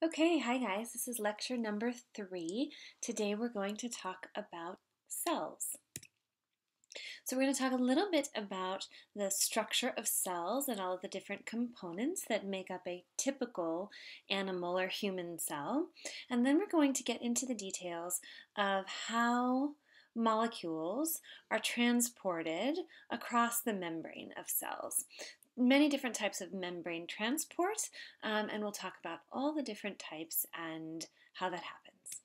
Okay, hi guys, this is lecture number three. Today we're going to talk about cells. So we're going to talk a little bit about the structure of cells and all of the different components that make up a typical animal or human cell. And then we're going to get into the details of how molecules are transported across the membrane of cells many different types of membrane transport, um, and we'll talk about all the different types and how that happens.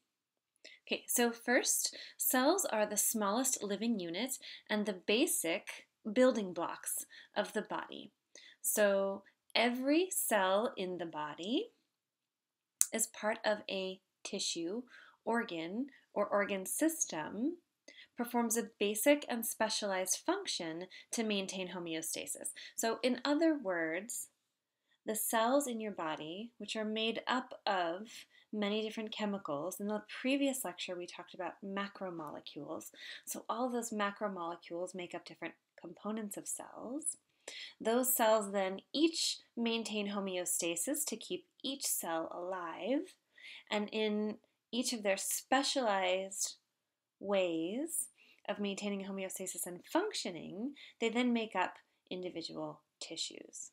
Okay, so first, cells are the smallest living unit and the basic building blocks of the body. So every cell in the body is part of a tissue, organ, or organ system performs a basic and specialized function to maintain homeostasis. So, in other words, the cells in your body, which are made up of many different chemicals. In the previous lecture, we talked about macromolecules. So, all those macromolecules make up different components of cells. Those cells then each maintain homeostasis to keep each cell alive. And in each of their specialized ways of maintaining homeostasis and functioning, they then make up individual tissues.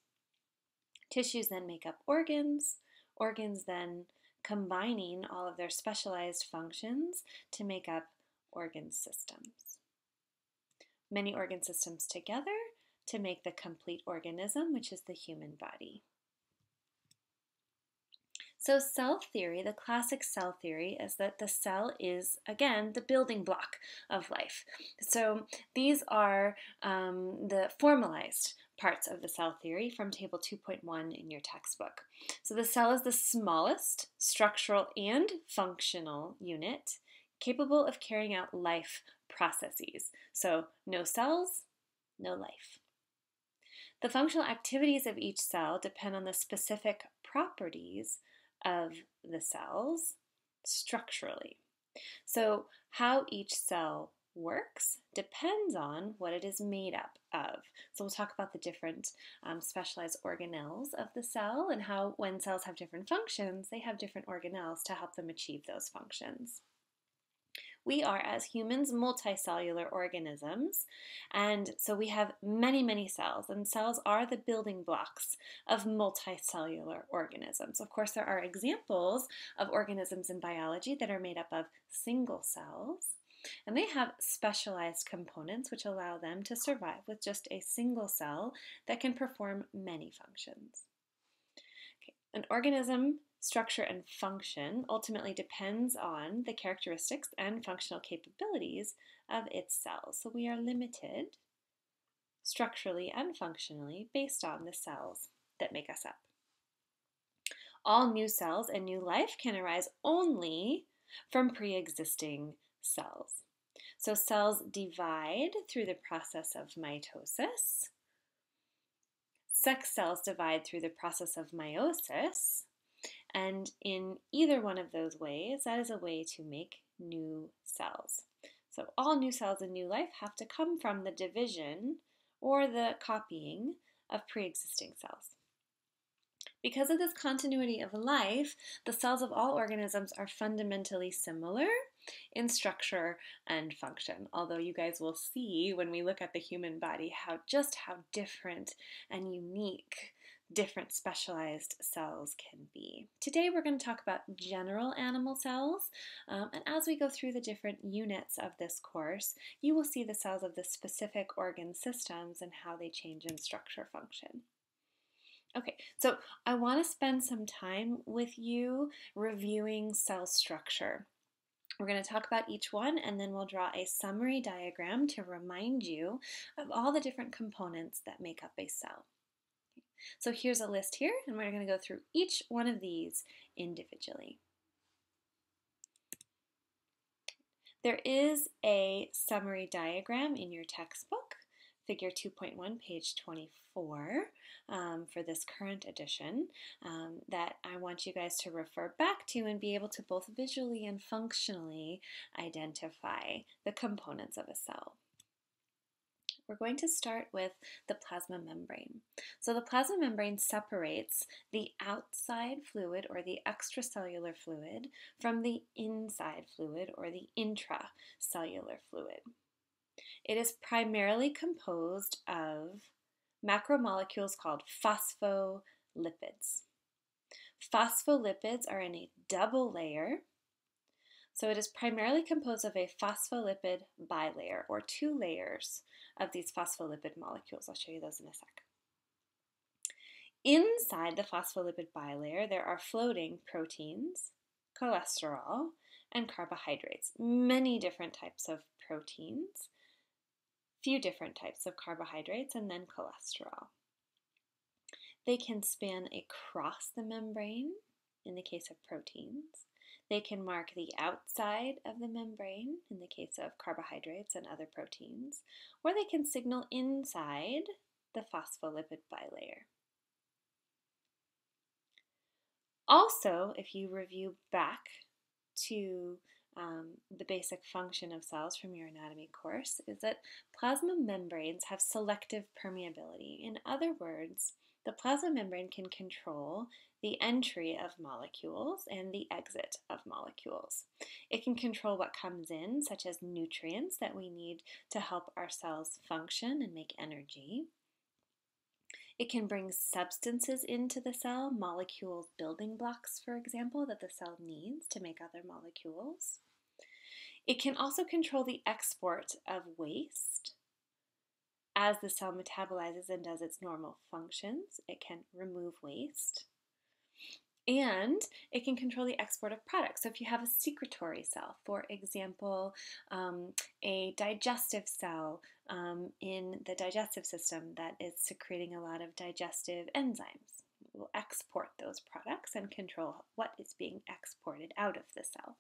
Tissues then make up organs, organs then combining all of their specialized functions to make up organ systems. Many organ systems together to make the complete organism, which is the human body. So, cell theory, the classic cell theory, is that the cell is, again, the building block of life. So, these are um, the formalized parts of the cell theory from table 2.1 in your textbook. So, the cell is the smallest structural and functional unit capable of carrying out life processes. So, no cells, no life. The functional activities of each cell depend on the specific properties of the cells structurally. So, how each cell works depends on what it is made up of. So, we'll talk about the different um, specialized organelles of the cell and how, when cells have different functions, they have different organelles to help them achieve those functions. We are, as humans, multicellular organisms, and so we have many, many cells, and cells are the building blocks of multicellular organisms. Of course, there are examples of organisms in biology that are made up of single cells. And they have specialized components which allow them to survive with just a single cell that can perform many functions. An organism structure and function ultimately depends on the characteristics and functional capabilities of its cells. So we are limited structurally and functionally based on the cells that make us up. All new cells and new life can arise only from pre existing cells. So cells divide through the process of mitosis. Sex cells divide through the process of meiosis. And in either one of those ways, that is a way to make new cells. So all new cells in new life have to come from the division or the copying of pre-existing cells. Because of this continuity of life, the cells of all organisms are fundamentally similar in structure and function. Although you guys will see when we look at the human body how just how different and unique different specialized cells can be. Today we're going to talk about general animal cells, um, and as we go through the different units of this course, you will see the cells of the specific organ systems and how they change in structure function. Okay, so I want to spend some time with you reviewing cell structure. We're going to talk about each one and then we'll draw a summary diagram to remind you of all the different components that make up a cell. So here's a list here, and we're going to go through each one of these individually. There is a summary diagram in your textbook, figure 2.1, page 24, um, for this current edition, um, that I want you guys to refer back to and be able to both visually and functionally identify the components of a cell. We're going to start with the plasma membrane. So the plasma membrane separates the outside fluid or the extracellular fluid from the inside fluid or the intracellular fluid. It is primarily composed of macromolecules called phospholipids. Phospholipids are in a double layer so it is primarily composed of a phospholipid bilayer, or two layers of these phospholipid molecules. I'll show you those in a sec. Inside the phospholipid bilayer, there are floating proteins, cholesterol, and carbohydrates. Many different types of proteins, few different types of carbohydrates, and then cholesterol. They can span across the membrane in the case of proteins. They can mark the outside of the membrane in the case of carbohydrates and other proteins, or they can signal inside the phospholipid bilayer. Also, if you review back to um, the basic function of cells from your anatomy course, is that plasma membranes have selective permeability. In other words, the plasma membrane can control the entry of molecules and the exit of molecules. It can control what comes in, such as nutrients that we need to help our cells function and make energy. It can bring substances into the cell, molecules, building blocks, for example, that the cell needs to make other molecules. It can also control the export of waste as the cell metabolizes and does its normal functions, it can remove waste. And it can control the export of products. So, if you have a secretory cell, for example, um, a digestive cell um, in the digestive system that is secreting a lot of digestive enzymes, It will export those products and control what is being exported out of the cell.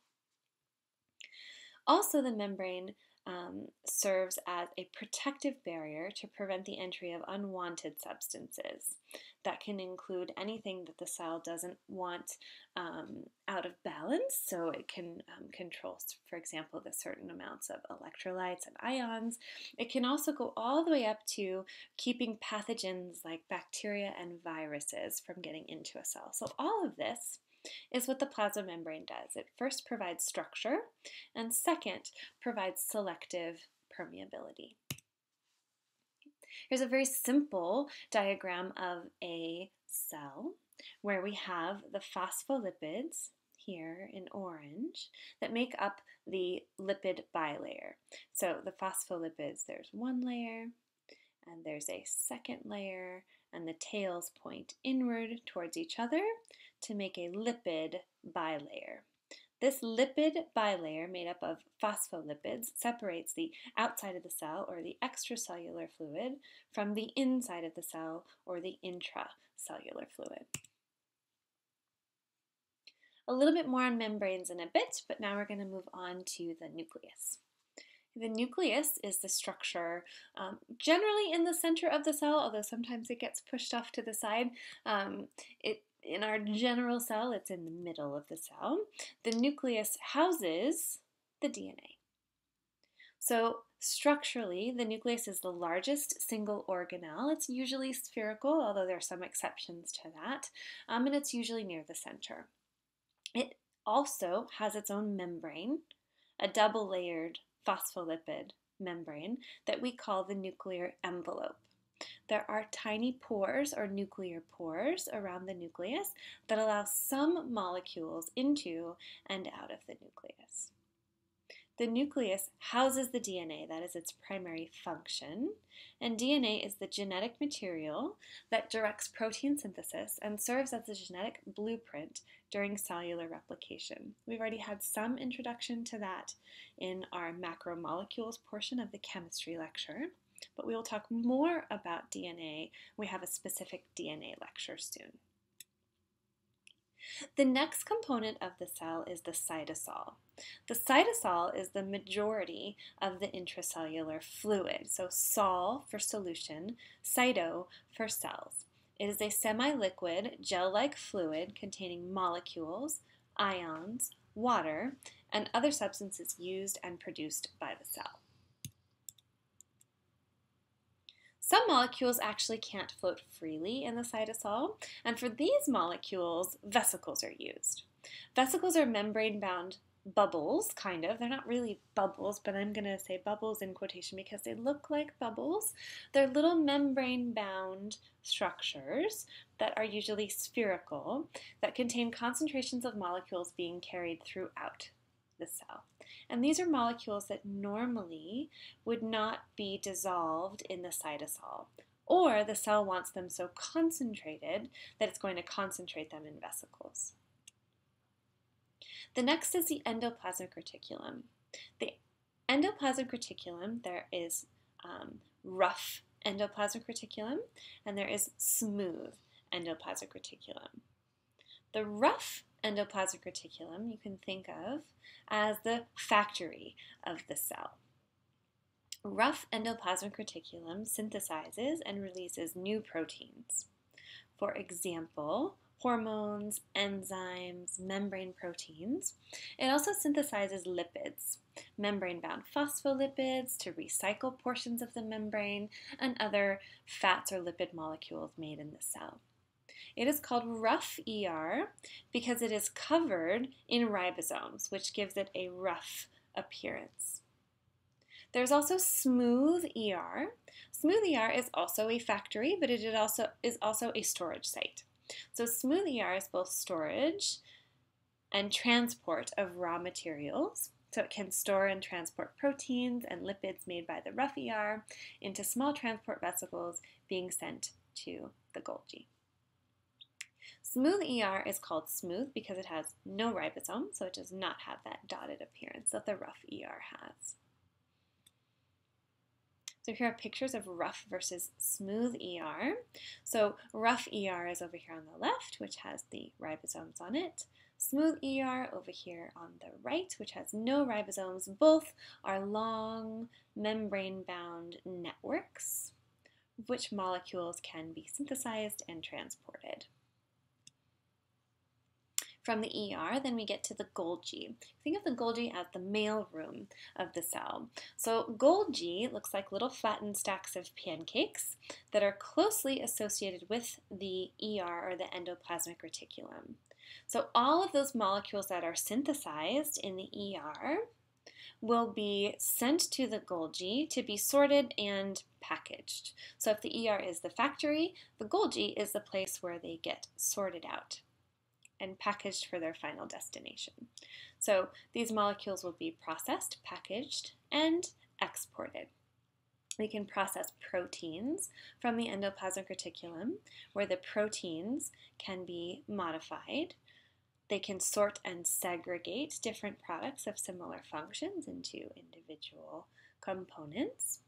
Also, the membrane um, serves as a protective barrier to prevent the entry of unwanted substances. That can include anything that the cell doesn't want um, out of balance, so it can um, control, for example, the certain amounts of electrolytes and ions. It can also go all the way up to keeping pathogens like bacteria and viruses from getting into a cell. So, all of this is what the plasma membrane does. It first provides structure, and second, provides selective permeability. Here's a very simple diagram of a cell where we have the phospholipids here in orange that make up the lipid bilayer. So the phospholipids, there's one layer, and there's a second layer, and the tails point inward towards each other to make a lipid bilayer. This lipid bilayer, made up of phospholipids, separates the outside of the cell or the extracellular fluid from the inside of the cell or the intracellular fluid. A little bit more on membranes in a bit, but now we're going to move on to the nucleus. The nucleus is the structure um, generally in the center of the cell, although sometimes it gets pushed off to the side. Um, it in our general cell, it's in the middle of the cell. The nucleus houses the DNA. So, structurally, the nucleus is the largest single organelle. It's usually spherical, although there are some exceptions to that, um, and it's usually near the center. It also has its own membrane, a double layered phospholipid membrane that we call the nuclear envelope. There are tiny pores or nuclear pores around the nucleus that allow some molecules into and out of the nucleus. The nucleus houses the DNA, that is its primary function, and DNA is the genetic material that directs protein synthesis and serves as a genetic blueprint during cellular replication. We've already had some introduction to that in our macromolecules portion of the chemistry lecture, but we will talk more about DNA. We have a specific DNA lecture soon. The next component of the cell is the cytosol. The cytosol is the majority of the intracellular fluid. So sol for solution, cyto for cells. It is a semi-liquid, gel-like fluid containing molecules, ions, water, and other substances used and produced by the cell. Some molecules actually can't float freely in the cytosol, and for these molecules, vesicles are used. Vesicles are membrane-bound bubbles, kind of. They're not really bubbles, but I'm going to say bubbles in quotation because they look like bubbles. They're little membrane-bound structures that are usually spherical that contain concentrations of molecules being carried throughout the cell. And these are molecules that normally would not be dissolved in the cytosol, or the cell wants them so concentrated that it's going to concentrate them in vesicles. The next is the endoplasmic reticulum. The endoplasmic reticulum, there is um, rough endoplasmic reticulum and there is smooth endoplasmic reticulum. The rough endoplasmic reticulum you can think of as the factory of the cell. Rough endoplasmic reticulum synthesizes and releases new proteins. For example, hormones, enzymes, membrane proteins. It also synthesizes lipids, membrane bound phospholipids to recycle portions of the membrane, and other fats or lipid molecules made in the cell. It is called rough ER because it is covered in ribosomes, which gives it a rough appearance. There's also smooth ER. Smooth ER is also a factory, but it also is also a storage site. So smooth ER is both storage and transport of raw materials. So it can store and transport proteins and lipids made by the rough ER into small transport vesicles being sent to the Golgi. Smooth ER is called smooth because it has no ribosome, so it does not have that dotted appearance that the rough ER has. So here are pictures of rough versus smooth ER. So rough ER is over here on the left, which has the ribosomes on it. Smooth ER over here on the right, which has no ribosomes. Both are long membrane-bound networks, which molecules can be synthesized and transported. From the ER, then we get to the Golgi. Think of the Golgi as the mail room of the cell. So Golgi looks like little flattened stacks of pancakes that are closely associated with the ER or the endoplasmic reticulum. So all of those molecules that are synthesized in the ER will be sent to the Golgi to be sorted and packaged. So if the ER is the factory, the Golgi is the place where they get sorted out and packaged for their final destination. So these molecules will be processed, packaged, and exported. We can process proteins from the endoplasmic reticulum, where the proteins can be modified. They can sort and segregate different products of similar functions into individual components.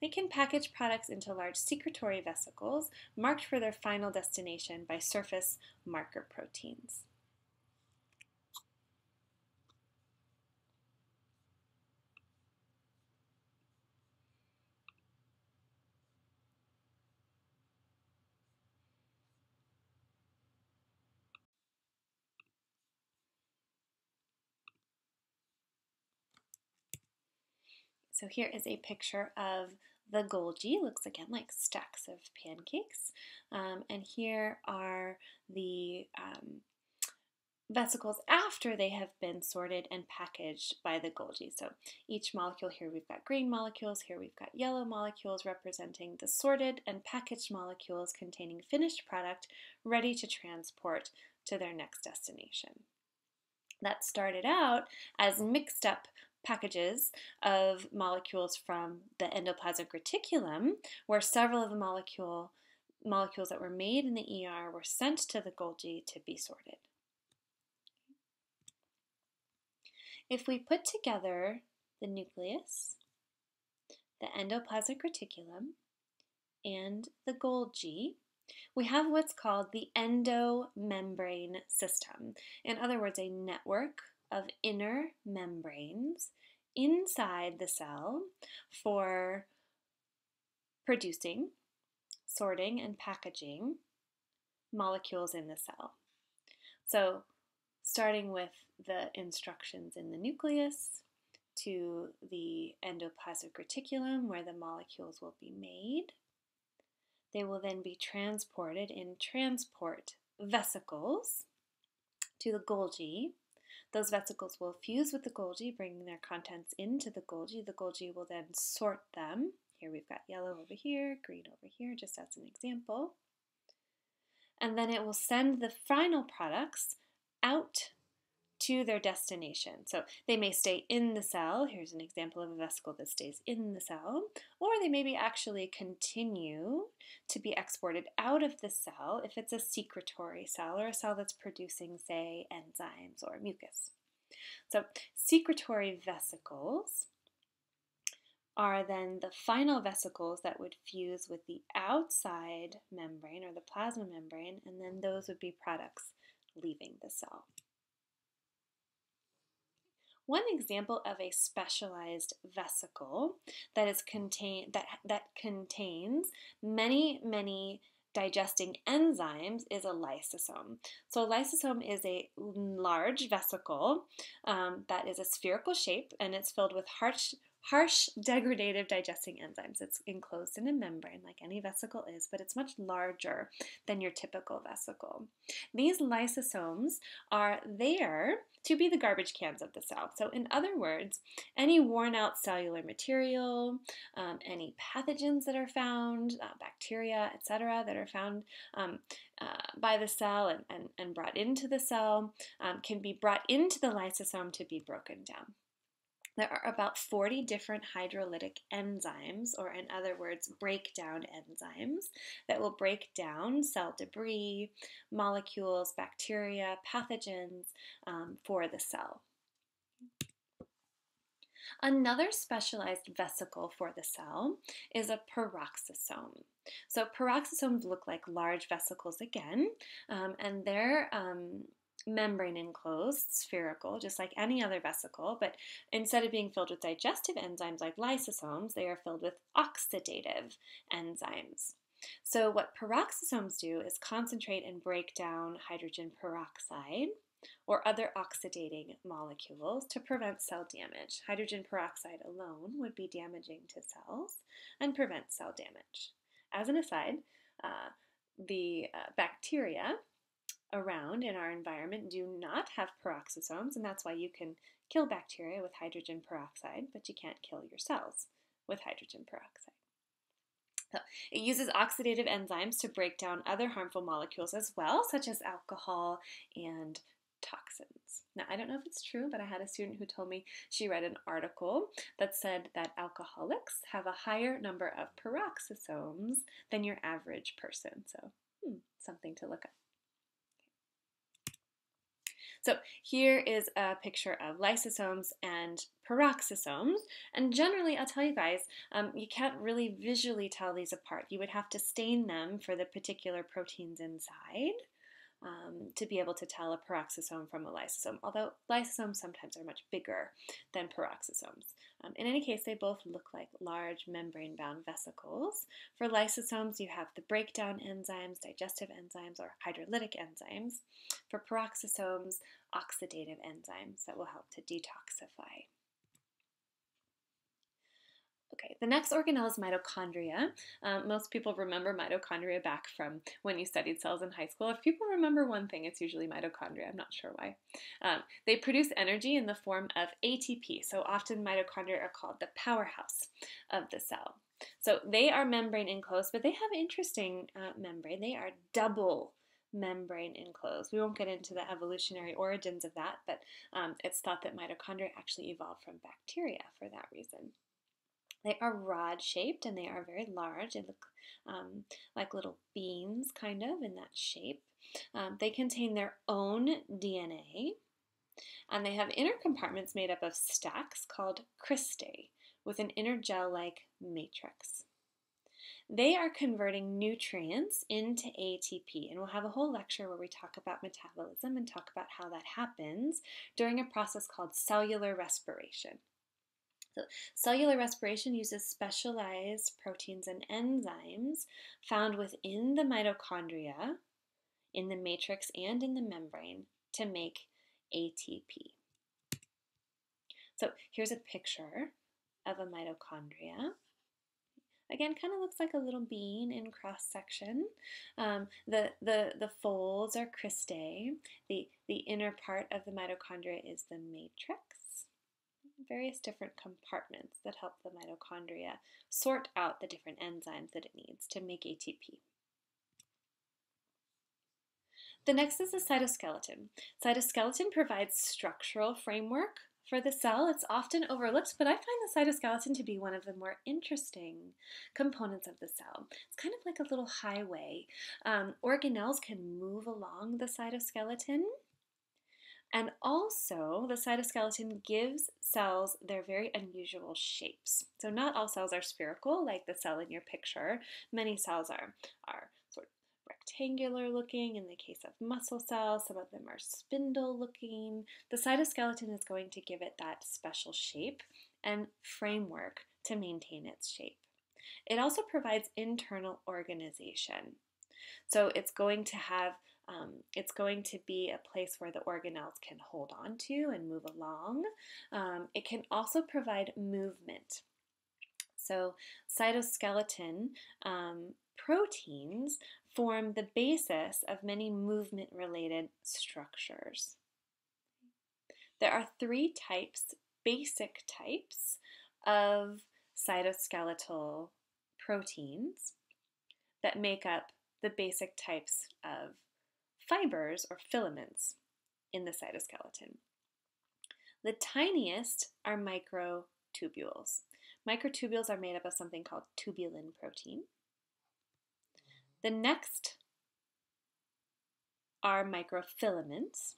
They can package products into large secretory vesicles marked for their final destination by surface marker proteins. So here is a picture of the Golgi. Looks again like stacks of pancakes. Um, and here are the um, vesicles after they have been sorted and packaged by the Golgi. So each molecule here we've got green molecules, here we've got yellow molecules representing the sorted and packaged molecules containing finished product ready to transport to their next destination. That started out as mixed up packages of molecules from the endoplasmic reticulum, where several of the molecule, molecules that were made in the ER were sent to the Golgi to be sorted. If we put together the nucleus, the endoplasmic reticulum, and the Golgi, we have what's called the endomembrane system. In other words, a network of inner membranes inside the cell for producing, sorting, and packaging molecules in the cell. So, starting with the instructions in the nucleus to the endoplasmic reticulum where the molecules will be made, They will then be transported in transport vesicles to the Golgi. Those vesicles will fuse with the Golgi, bringing their contents into the Golgi. The Golgi will then sort them. Here we've got yellow over here, green over here, just as an example. And then it will send the final products out to their destination. So they may stay in the cell. Here's an example of a vesicle that stays in the cell. Or they maybe actually continue to be exported out of the cell if it's a secretory cell or a cell that's producing, say, enzymes or mucus. So secretory vesicles are then the final vesicles that would fuse with the outside membrane or the plasma membrane, and then those would be products leaving the cell. One example of a specialized vesicle that is contain that that contains many many digesting enzymes is a lysosome. So a lysosome is a large vesicle um, that is a spherical shape and it's filled with harsh harsh degradative digesting enzymes. It's enclosed in a membrane like any vesicle is, but it's much larger than your typical vesicle. These lysosomes are there to be the garbage cans of the cell. So, in other words, any worn out cellular material, um, any pathogens that are found, uh, bacteria, etc., that are found um, uh, by the cell and, and, and, brought into the cell um, can be brought into the lysosome to be broken down. There are about 40 different hydrolytic enzymes, or in other words, breakdown enzymes, that will break down cell debris, molecules, bacteria, pathogens um, for the cell. Another specialized vesicle for the cell is a peroxisome. So peroxisomes look like large vesicles again, um, and they're um, membrane enclosed, spherical, just like any other vesicle, but instead of being filled with digestive enzymes like lysosomes, they are filled with oxidative enzymes. So, what peroxisomes do is concentrate and break down hydrogen peroxide or other oxidating molecules to prevent cell damage. Hydrogen peroxide alone would be damaging to cells and prevent cell damage. As an aside, uh, the uh, bacteria around in our environment do not have peroxisomes, and that's why you can kill bacteria with hydrogen peroxide, but you can't kill your cells with hydrogen peroxide. So it uses oxidative enzymes to break down other harmful molecules as well, such as alcohol and toxins. Now, I don't know if it's true, but I had a student who told me she read an article that said that alcoholics have a higher number of peroxisomes than your average person. So, hmm, something to look up. So here is a picture of lysosomes and peroxisomes. And generally, I'll tell you guys, um, you can't really visually tell these apart. You would have to stain them for the particular proteins inside um, to be able to tell a peroxisome from a lysosome, although lysosomes sometimes are much bigger than peroxisomes. Um, in any case, they both look like large membrane bound vesicles. For lysosomes, you have the breakdown enzymes, digestive enzymes, or hydrolytic enzymes. For peroxisomes, oxidative enzymes that will help to detoxify. Okay, the next organelle is mitochondria. Um, most people remember mitochondria back from when you studied cells in high school. If people remember one thing, it's usually mitochondria. I'm not sure why. Um, they produce energy in the form of ATP, so often mitochondria are called the powerhouse of the cell. So they are membrane enclosed, but they have interesting uh, membrane. They are double membrane enclosed. We won't get into the evolutionary origins of that, but um, it's thought that mitochondria actually evolved from bacteria for that reason. They are rod shaped and they are very large. They look um, like little beans, kind of, in that shape. Um, they contain their own DNA and they have inner compartments made up of stacks called cristae with an inner gel like matrix. They are converting nutrients into ATP, and we'll have a whole lecture where we talk about metabolism and talk about how that happens during a process called cellular respiration. So cellular respiration uses specialized proteins and enzymes found within the mitochondria, in the matrix, and in the membrane to make ATP. So here's a picture of a mitochondria. Again, kind of looks like a little bean in cross section. Um, the, the, the folds are cristae. The, the inner part of the mitochondria is the matrix. Various different compartments that help the mitochondria sort out the different enzymes that it needs to make ATP. The next is the cytoskeleton. Cytoskeleton provides structural framework for the cell. It's often overlooked, but I find the cytoskeleton to be one of the more interesting components of the cell. It's kind of like a little highway. Um, organelles can move along the cytoskeleton. And also, the cytoskeleton gives cells their very unusual shapes. So, not all cells are spherical, like the cell in your picture. Many cells are, are sort of rectangular looking in the case of muscle cells. Some of them are spindle looking. The cytoskeleton is going to give it that special shape and framework to maintain its shape. It also provides internal organization. So it's going to have um, it's going to be a place where the organelles can hold on to and move along. Um, it can also provide movement. So cytoskeleton um, proteins form the basis of many movement related structures. There are three types, basic types, of cytoskeletal proteins that make up the basic types of fibers or filaments in the cytoskeleton. The tiniest are microtubules. Microtubules are made up of something called tubulin protein. The next are microfilaments.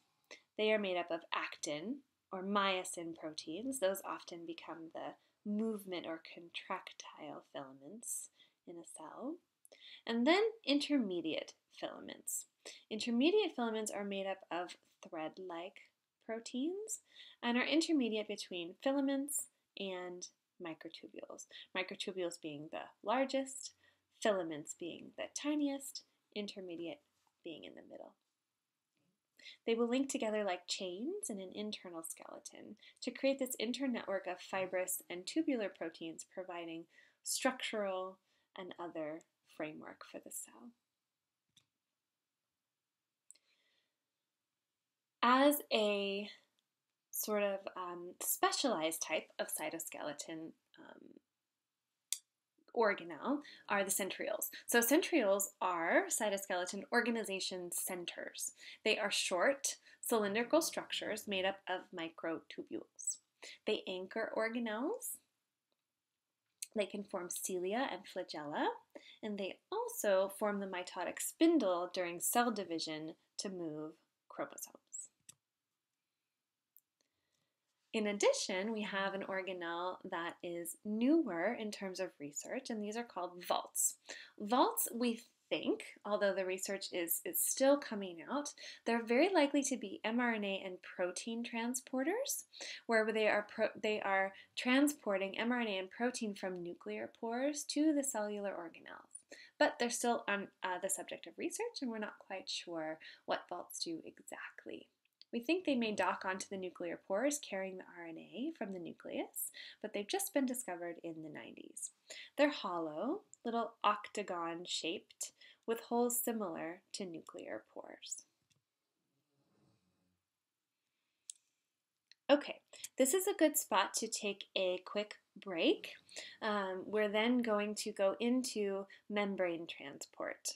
They are made up of actin or myosin proteins. Those often become the movement or contractile filaments in a cell. And then intermediate filaments. Intermediate filaments are made up of thread like proteins and are intermediate between filaments and microtubules. Microtubules being the largest, filaments being the tiniest, intermediate being in the middle. They will link together like chains in an internal skeleton to create this internetwork of fibrous and tubular proteins providing structural and other framework for the cell. As a sort of um, specialized type of cytoskeleton um, organelle are the centrioles. So centrioles are cytoskeleton organization centers. They are short, cylindrical structures made up of microtubules. They anchor organelles. They can form cilia and flagella, and they also form the mitotic spindle during cell division to move chromosomes. In addition, we have an organelle that is newer in terms of research, and these are called vaults. Vaults, we think, although the research is, is still coming out, they're very likely to be mRNA and protein transporters, where they are, pro- they are transporting mRNA and protein from nuclear pores to the cellular organelles. But they're still on uh, the subject of research, and we're not quite sure what vaults do exactly. We think they may dock onto the nuclear pores carrying the RNA from the nucleus, but they've just been discovered in the 90s. They're hollow, little octagon shaped, with holes similar to nuclear pores. Okay, this is a good spot to take a quick break. Um, we're then going to go into membrane transport.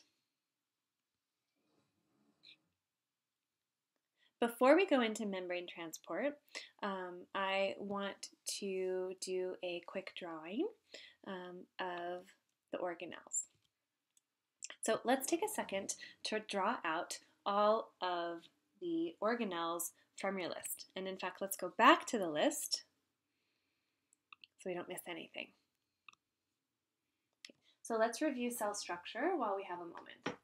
Before we go into membrane transport, um, I want to do a quick drawing um, of the organelles. So let's take a second to draw out all of the organelles from your list. And in fact, let's go back to the list so we don't miss anything. So let's review cell structure while we have a moment.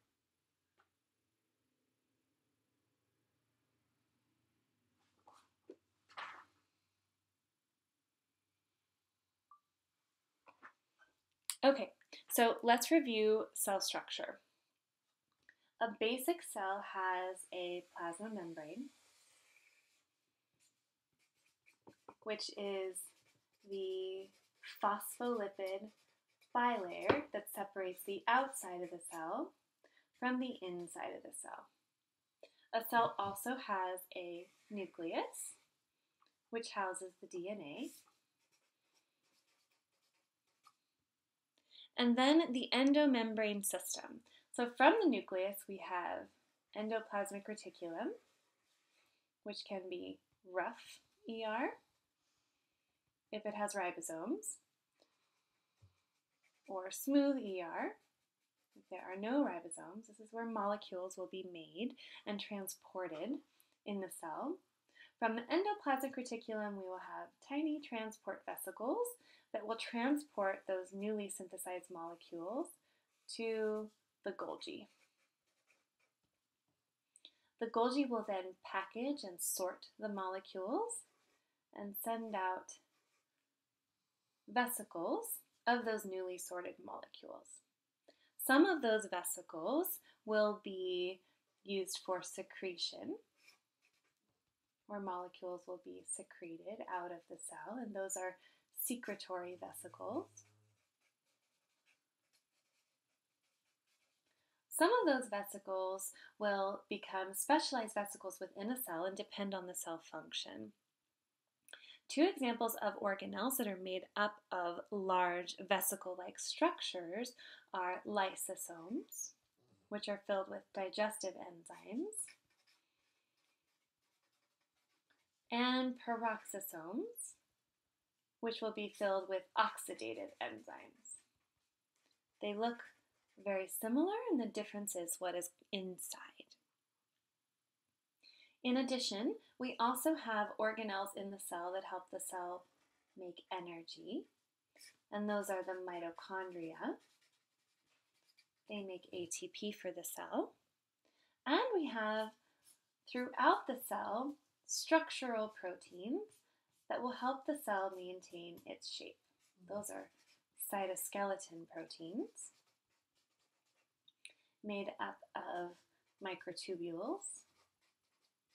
Okay, so let's review cell structure. A basic cell has a plasma membrane, which is the phospholipid bilayer that separates the outside of the cell from the inside of the cell. A cell also has a nucleus, which houses the DNA. And then the endomembrane system. So from the nucleus, we have endoplasmic reticulum, which can be rough ER if it has ribosomes, or smooth ER if there are no ribosomes. This is where molecules will be made and transported in the cell. From the endoplasmic reticulum, we will have tiny transport vesicles that will transport those newly synthesized molecules to the Golgi. The Golgi will then package and sort the molecules and send out vesicles of those newly sorted molecules. Some of those vesicles will be used for secretion, where molecules will be secreted out of the cell, and those are secretory vesicles. Some of those vesicles will become specialized vesicles within a cell and depend on the cell function. Two examples of organelles that are made up of large vesicle-like structures are lysosomes, which are filled with digestive enzymes, and peroxisomes, which will be filled with oxidative enzymes. They look very similar, and the difference is what is inside. In addition, we also have organelles in the cell that help the cell make energy, and those are the mitochondria. They make ATP for the cell. And we have throughout the cell structural proteins that will help the cell maintain its shape. Those are cytoskeleton proteins made up of microtubules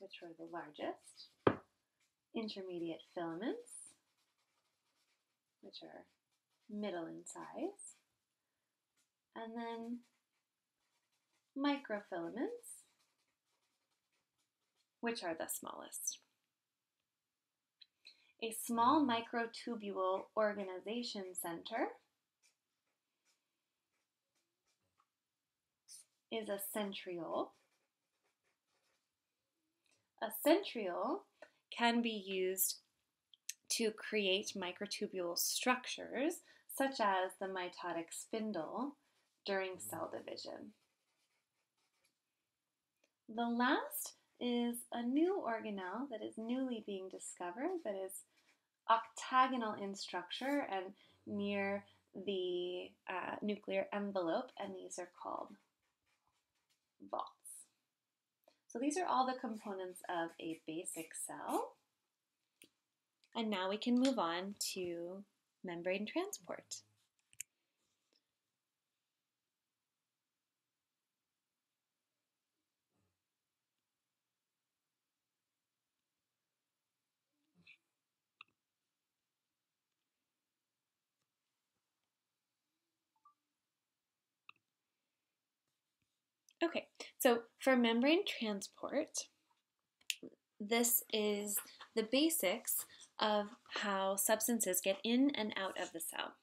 which are the largest, intermediate filaments, which are middle in size, and then microfilaments, which are the smallest. A small microtubule organization center is a centriole. A centriole can be used to create microtubule structures, such as the mitotic spindle, during cell division. The last is a new organelle that is newly being discovered that is octagonal in structure and near the uh, nuclear envelope, and these are called vaults. So these are all the components of a basic cell. And now we can move on to membrane transport. Okay, so for membrane transport, this is the basics of how substances get in and out of the cell.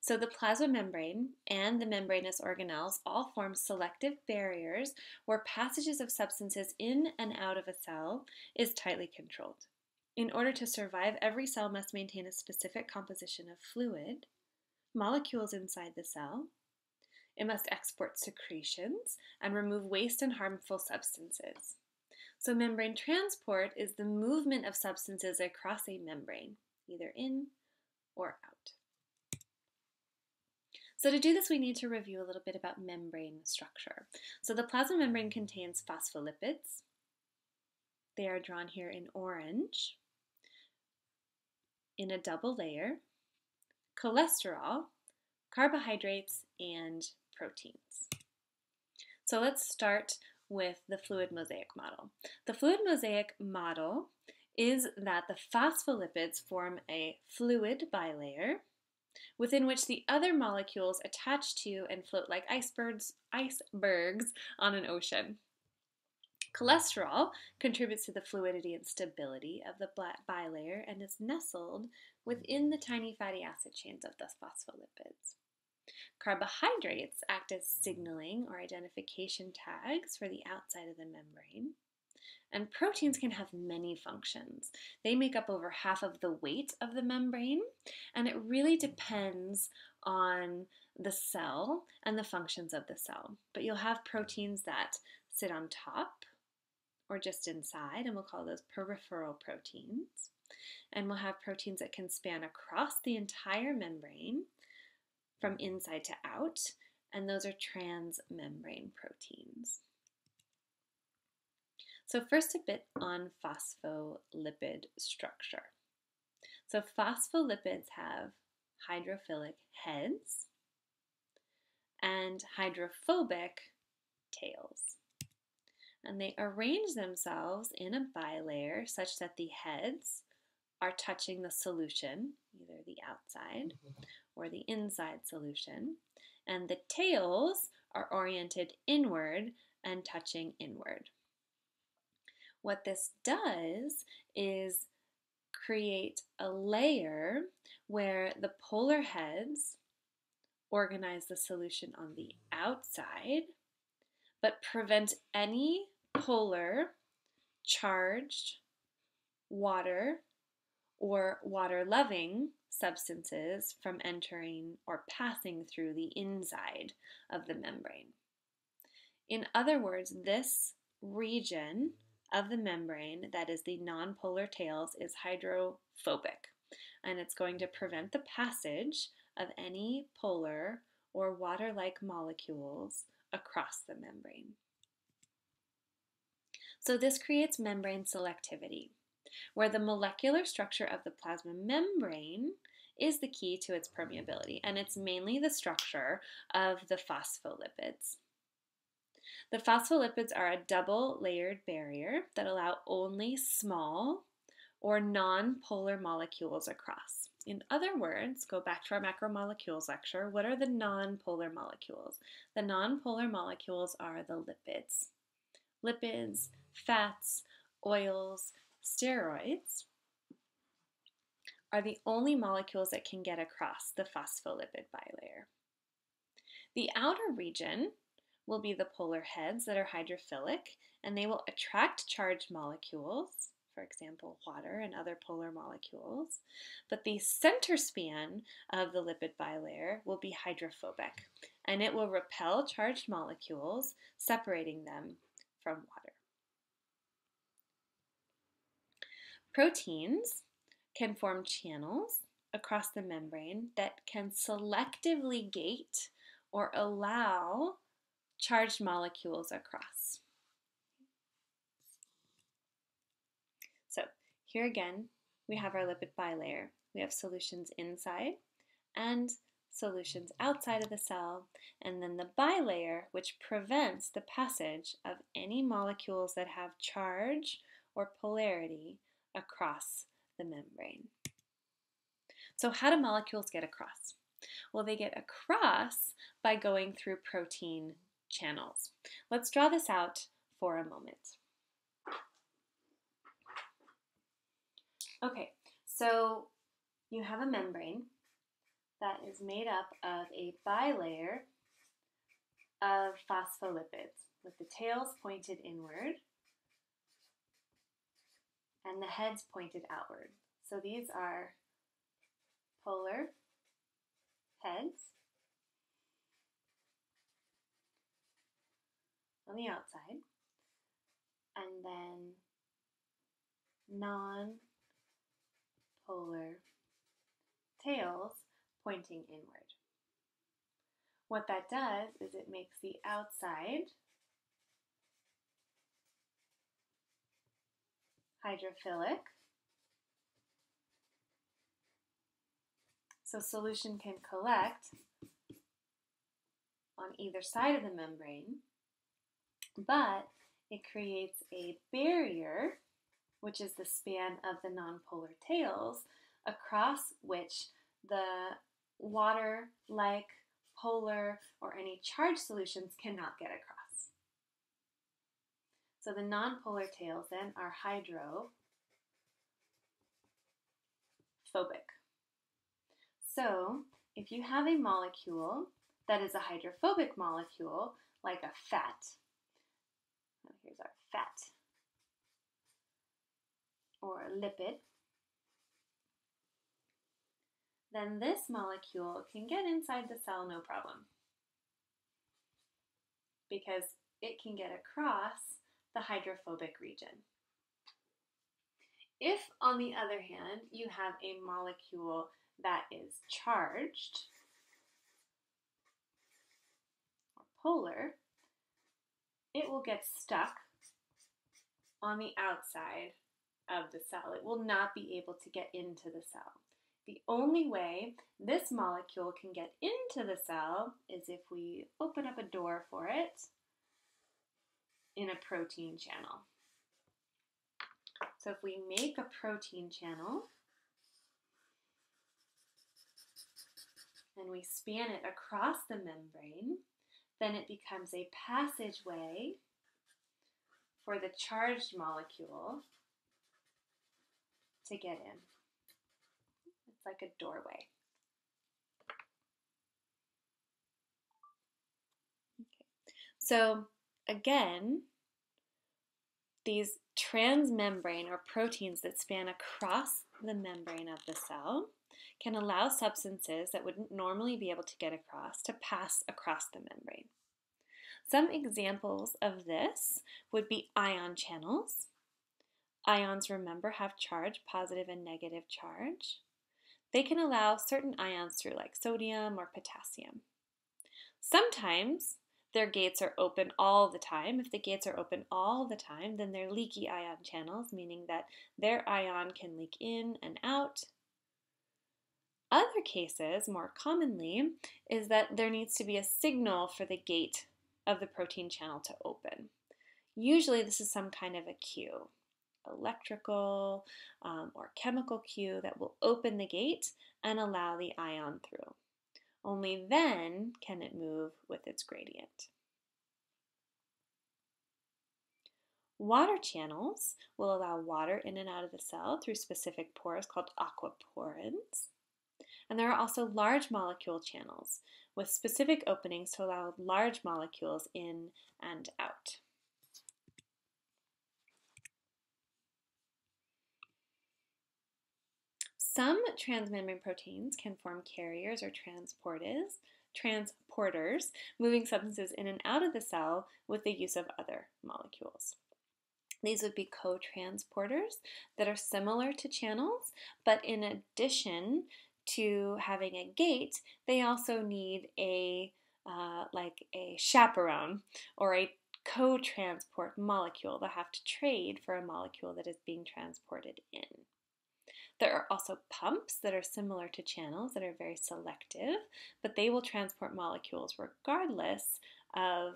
So the plasma membrane and the membranous organelles all form selective barriers where passages of substances in and out of a cell is tightly controlled. In order to survive, every cell must maintain a specific composition of fluid, molecules inside the cell, it must export secretions and remove waste and harmful substances. So, membrane transport is the movement of substances across a membrane, either in or out. So to do this, we need to review a little bit about membrane structure. So the plasma membrane contains phospholipids. They are drawn here in orange in a double layer, cholesterol, carbohydrates, and proteins. So let's start with the fluid mosaic model. The fluid mosaic model is that the phospholipids form a fluid bilayer within which the other molecules attach to and float like icebergs, icebergs on an ocean. Cholesterol contributes to the fluidity and stability of the bilayer and is nestled within the tiny fatty acid chains of the phospholipids. Carbohydrates act as signaling or identification tags for the outside of the membrane. And proteins can have many functions. They make up over half of the weight of the membrane, and it really depends on the cell and the functions of the cell. But you'll have proteins that sit on top or just inside, and we'll call those peripheral proteins. And we'll have proteins that can span across the entire membrane from inside to out, and those are transmembrane proteins. So first a bit on phospholipid structure. So phospholipids have hydrophilic heads and hydrophobic tails. And they arrange themselves in a bilayer such that the heads are touching the solution, either the outside mm-hmm. Or the inside solution, and the tails are oriented inward and touching inward. What this does is create a layer where the polar heads organize the solution on the outside, but prevent any polar, charged, water, or water loving substances from entering or passing through the inside of the membrane. In other words, this region of the membrane that is the nonpolar tails is hydrophobic and it's going to prevent the passage of any polar or water like molecules across the membrane. So, this creates membrane selectivity, where the molecular structure of the plasma membrane is the key to its permeability, and it's mainly the structure of the phospholipids. The phospholipids are a double layered barrier that allow only small or non-polar molecules across. In other words, go back to our macromolecules lecture, what are the non-polar molecules? The non-polar molecules are the lipids. Lipids, fats, oils, steroids are the only molecules that can get across the phospholipid bilayer. The outer region will be the polar heads that are hydrophilic, and they will attract charged molecules, for example, water and other polar molecules. But the center span of the lipid bilayer will be hydrophobic, and it will repel charged molecules, separating them from water. Proteins can form channels across the membrane that can selectively gate or allow charged molecules across. So here again, we have our lipid bilayer. We have solutions inside and solutions outside of the cell, and then the bilayer, which prevents the passage of any molecules that have charge or polarity across the membrane. So how do molecules get across? Well, they get across by going through protein channels. Let's draw this out for a moment. Okay, so you have a membrane that is made up of a bilayer of phospholipids with the tails pointed inward and the heads pointed outward. So these are polar heads on the outside, and then non-polar tails pointing inward. What that does is it makes the outside hydrophilic. So solution can collect on either side of the membrane but it creates a barrier, which is the span of the nonpolar tails, across which the water like polar or any charged solutions cannot get across. So the nonpolar tails then are hydrophobic. So if you have a molecule that is a hydrophobic molecule, like a fat, oh, here's our fat, or a lipid, then this molecule can get inside the cell no problem because it can get across the hydrophobic region. If, on the other hand, you have a molecule that is charged or polar, it will get stuck on the outside of the cell. It will not be able to get into the cell. The only way this molecule can get into the cell is if we open up a door for it in a protein channel. So if we make a protein channel and we span it across the membrane, then it becomes a passageway for the charged molecule to get in. It's like a doorway. Okay. So again, these transmembrane or proteins that span across the membrane of the cell can allow substances that wouldn't normally be able to get across to pass across the membrane. Some examples of this would be ion channels. Ions, remember, have charge, positive and negative charge. They can allow certain ions through, like sodium or potassium. Sometimes their gates are open all the time. If the gates are open all the time, then they're leaky ion channels, meaning that their ion can leak in and out. Other cases, more commonly, is that there needs to be a signal for the gate of the protein channel to open. Usually, this is some kind of a cue, electrical um, or chemical cue that will open the gate and allow the ion through. Only then can it move with its gradient. Water channels will allow water in and out of the cell through specific pores called aquaporins. And there are also large molecule channels with specific openings to allow large molecules in and out. Some transmembrane proteins can form carriers or transporters, transporters, moving substances in and out of the cell with the use of other molecules. These would be co-transporters that are similar to channels, but in addition to having a gate, they also need a uh, like a chaperone or a co-transport molecule. They'll have to trade for a molecule that is being transported in. There are also pumps that are similar to channels that are very selective, but they will transport molecules regardless of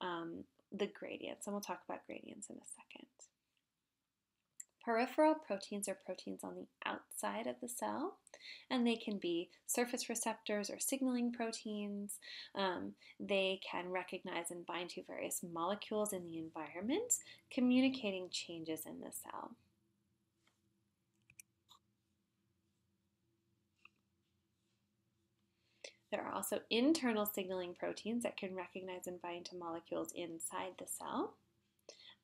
um, the gradients. And we'll talk about gradients in a second. Peripheral proteins are proteins on the outside of the cell, and they can be surface receptors or signaling proteins. Um, they can recognize and bind to various molecules in the environment, communicating changes in the cell. There are also internal signaling proteins that can recognize and bind to molecules inside the cell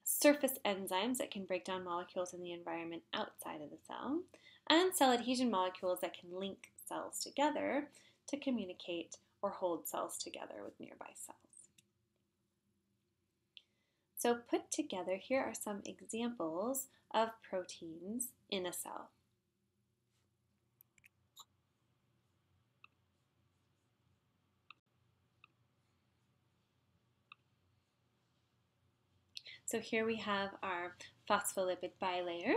surface enzymes that can break down molecules in the environment outside of the cell, and cell adhesion molecules that can link cells together to communicate or hold cells together with nearby cells. So put together, here are some examples of proteins in a cell. So here we have our phospholipid bilayer.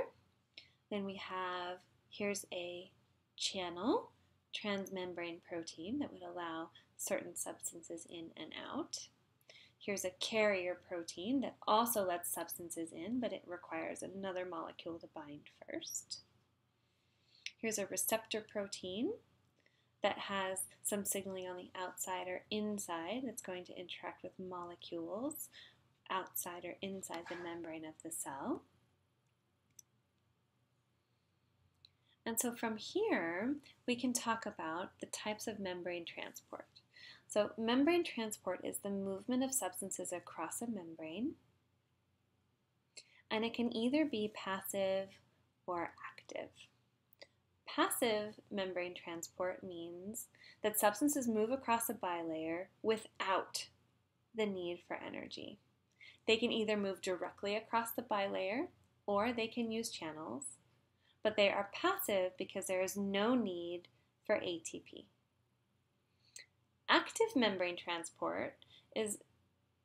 Then we have, here's a channel, transmembrane protein that would allow certain substances in and out. Here's a carrier protein that also lets substances in, but it requires another molecule to bind first. Here's a receptor protein that has some signaling on the outside or inside that's going to interact with molecules outside or inside the membrane of the cell. And so from here, we can talk about the types of membrane transport. So membrane transport is the movement of substances across a membrane, and it can either be passive or active. Passive membrane transport means that substances move across a bilayer without the need for energy. They can either move directly across the bilayer or they can use channels, but they are passive because there is no need for ATP. Active membrane transport is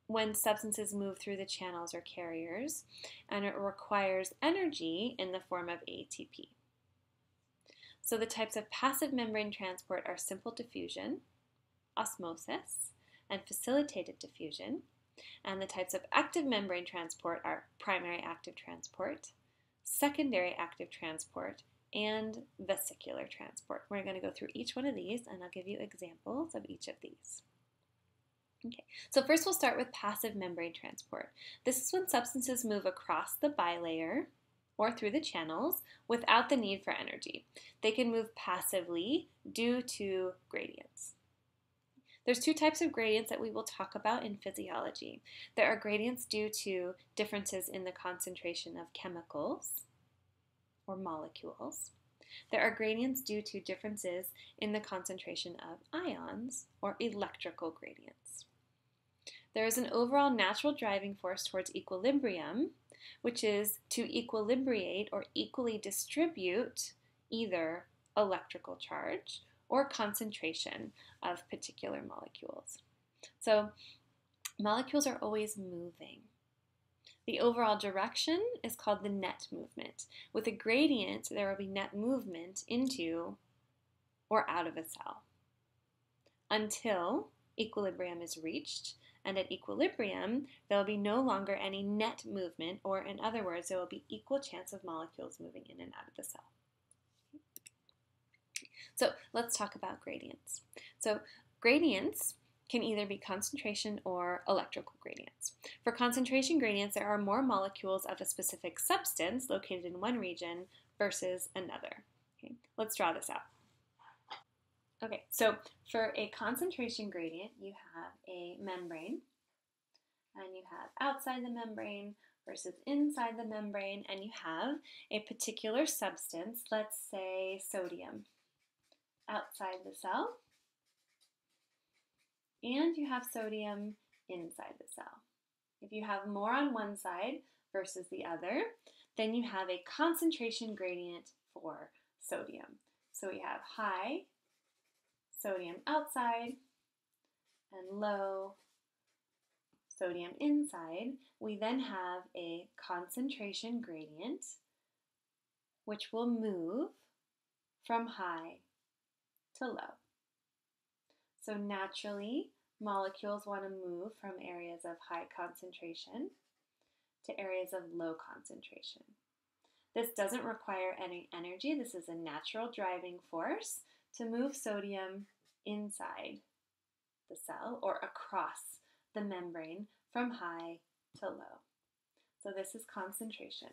when substances move through the channels or carriers, and it requires energy in the form of ATP. So the types of passive membrane transport are simple diffusion, osmosis, and facilitated diffusion. And the types of active membrane transport are primary active transport, secondary active transport, and vesicular transport. We're going to go through each one of these and I'll give you examples of each of these. Okay, so first we'll start with passive membrane transport. This is when substances move across the bilayer or through the channels without the need for energy. They can move passively due to gradients. There's two types of gradients that we will talk about in physiology. There are gradients due to differences in the concentration of chemicals or molecules. There are gradients due to differences in the concentration of ions or electrical gradients. There is an overall natural driving force towards equilibrium, which is to equilibrate or equally distribute either electrical charge or concentration of particular molecules. So molecules are always moving. The overall direction is called the net movement. With a gradient, there will be net movement into or out of a cell until equilibrium is reached. And at equilibrium, there will be no longer any net movement, or in other words, there will be equal chance of molecules moving in and out of the cell. So let's talk about gradients. So gradients can either be concentration or electrical gradients. For concentration gradients, there are more molecules of a specific substance located in one region versus another. Okay, let's draw this out. Okay, so for a concentration gradient, you have a membrane, and you have outside the membrane versus inside the membrane, and you have a particular substance, let's say sodium, outside the cell and you have sodium inside the cell. If you have more on one side versus the other, then you have a concentration gradient for sodium. So we have high sodium outside and low sodium inside. We then have a concentration gradient which will move from high to low. So naturally, molecules want to move from areas of high concentration to areas of low concentration. This doesn't require any energy. This is a natural driving force to move sodium inside the cell or across the membrane from high to low. So this is concentration.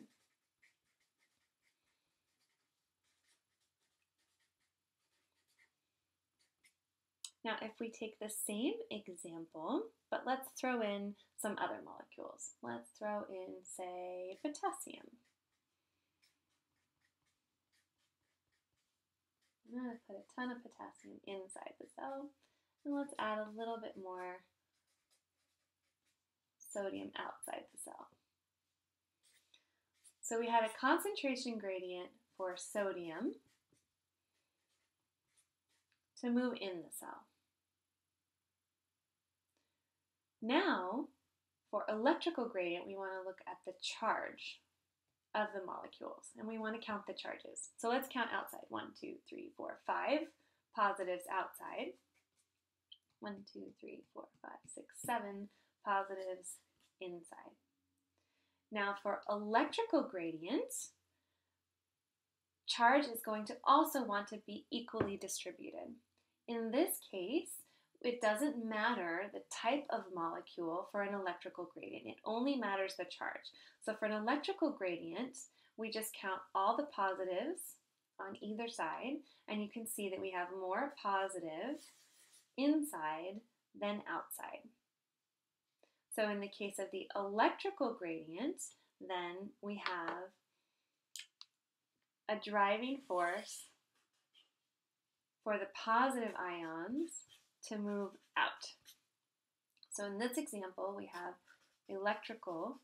Now, if we take the same example, but let's throw in some other molecules. Let's throw in, say, potassium. I'm going to put a ton of potassium inside the cell, and let's add a little bit more sodium outside the cell. So we had a concentration gradient for sodium to move in the cell. Now, for electrical gradient, we want to look at the charge of the molecules, and we want to count the charges. So let's count outside. One, two, three, four, five positives outside. One, two, three, four, five, six, seven positives inside. Now for electrical gradients, charge is going to also want to be equally distributed. In this case, it doesn't matter the type of molecule for an electrical gradient. It only matters the charge. So for an electrical gradient, we just count all the positives on either side, and you can see that we have more positive inside than outside. So in the case of the electrical gradient, then we have a driving force for the positive ions to move out. So in this example, we have electrical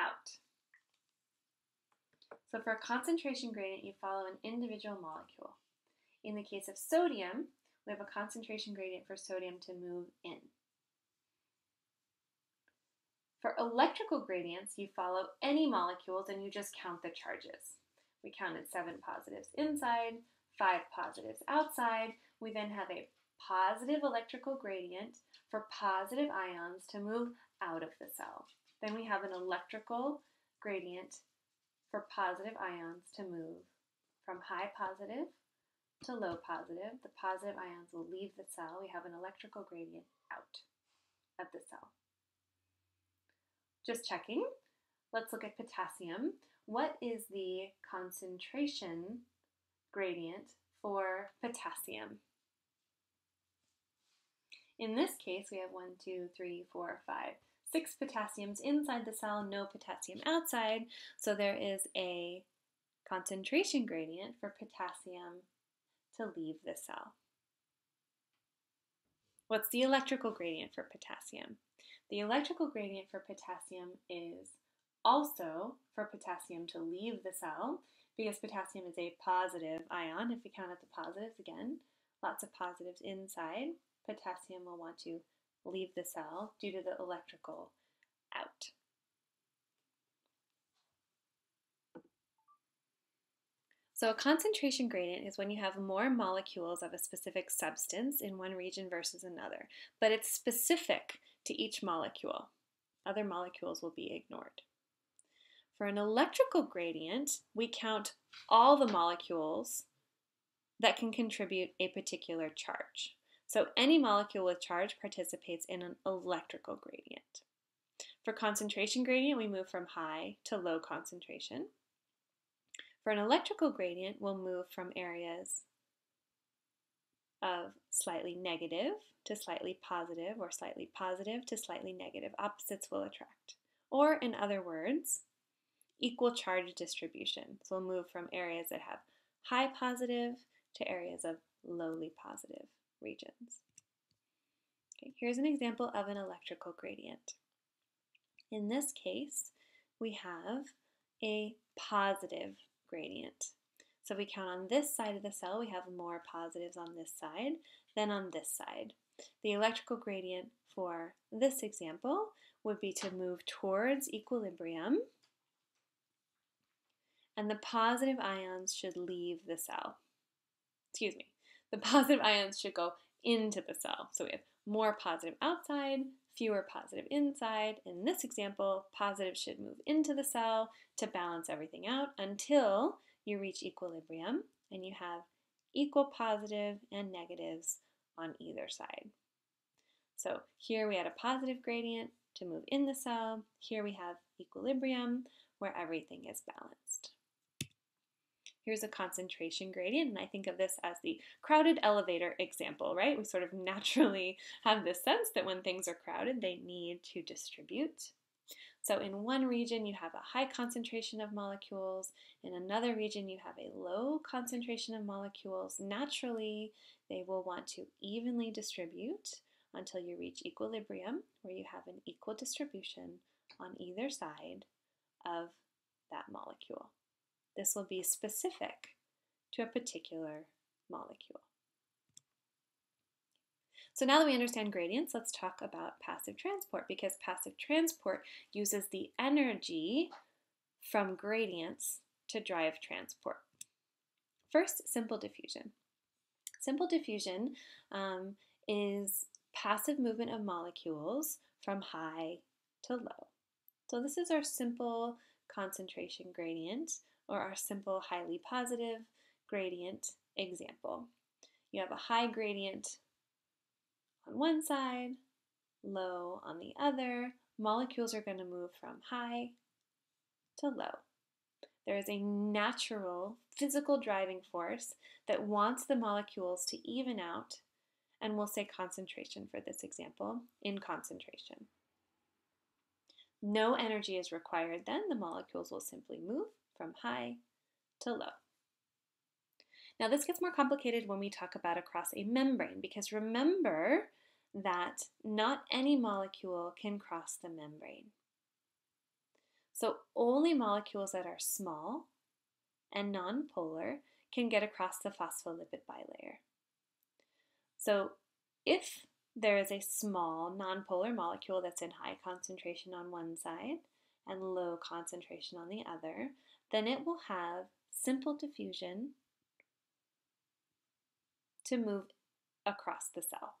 out. So for a concentration gradient, you follow an individual molecule. In the case of sodium, we have a concentration gradient for sodium to move in. For electrical gradients, you follow any molecules and you just count the charges. We counted seven positives inside, five positives outside. We then have a positive electrical gradient for positive ions to move out of the cell. Then we have an electrical gradient for positive ions to move from high positive to low positive. The positive ions will leave the cell. We have an electrical gradient out of the cell. Just checking. Let's look at potassium. What is the concentration gradient for potassium? In this case, we have one, two, three, four, five, six potassiums inside the cell, no potassium outside. So there is a concentration gradient for potassium to leave the cell. What's the electrical gradient for potassium? The electrical gradient for potassium is also for potassium to leave the cell because potassium is a positive ion. If we count out the positives again, lots of positives inside, potassium will want to leave the cell due to the electrical out. So a concentration gradient is when you have more molecules of a specific substance in one region versus another, but it's specific to each molecule. Other molecules will be ignored. For an electrical gradient, we count all the molecules that can contribute a particular charge. So any molecule with charge participates in an electrical gradient. For concentration gradient, we move from high to low concentration. For an electrical gradient, we'll move from areas of slightly negative to slightly positive or slightly positive to slightly negative. Opposites will attract. Or in other words, equal charge distribution. So we'll move from areas that have high positive to areas of lowly positive regions. Okay, here's an example of an electrical gradient. In this case, we have a positive gradient. So we count on this side of the cell, we have more positives on this side than on this side. The electrical gradient for this example would be to move towards equilibrium and the positive ions should leave the cell. Excuse me. The positive ions should go into the cell. So we have more positive outside, fewer positive inside. In this example, positive should move into the cell to balance everything out until you reach equilibrium and you have equal positive and negatives on either side. So here we had a positive gradient to move in the cell. Here we have equilibrium where everything is balanced. Here's a concentration gradient, and I think of this as the crowded elevator example, right? We sort of naturally have this sense that when things are crowded, they need to distribute. So in one region, you have a high concentration of molecules. In another region, you have a low concentration of molecules. Naturally, they will want to evenly distribute until you reach equilibrium, where you have an equal distribution on either side of that molecule. This will be specific to a particular molecule. So now that we understand gradients, let's talk about passive transport because passive transport uses the energy from gradients to drive transport. First, simple diffusion. Simple diffusion um, is passive movement of molecules from high to low. So this is our simple concentration gradient or our simple highly positive gradient example. You have a high gradient on one side, low on the other. Molecules are going to move from high to low. There is a natural physical driving force that wants the molecules to even out, and we'll say concentration for this example, in concentration. No energy is required then, the molecules will simply move from high to low. Now this gets more complicated when we talk about across a membrane because remember that not any molecule can cross the membrane. So only molecules that are small and nonpolar can get across the phospholipid bilayer. So if there is a small nonpolar molecule that's in high concentration on one side and low concentration on the other, then it will have simple diffusion to move across the cell.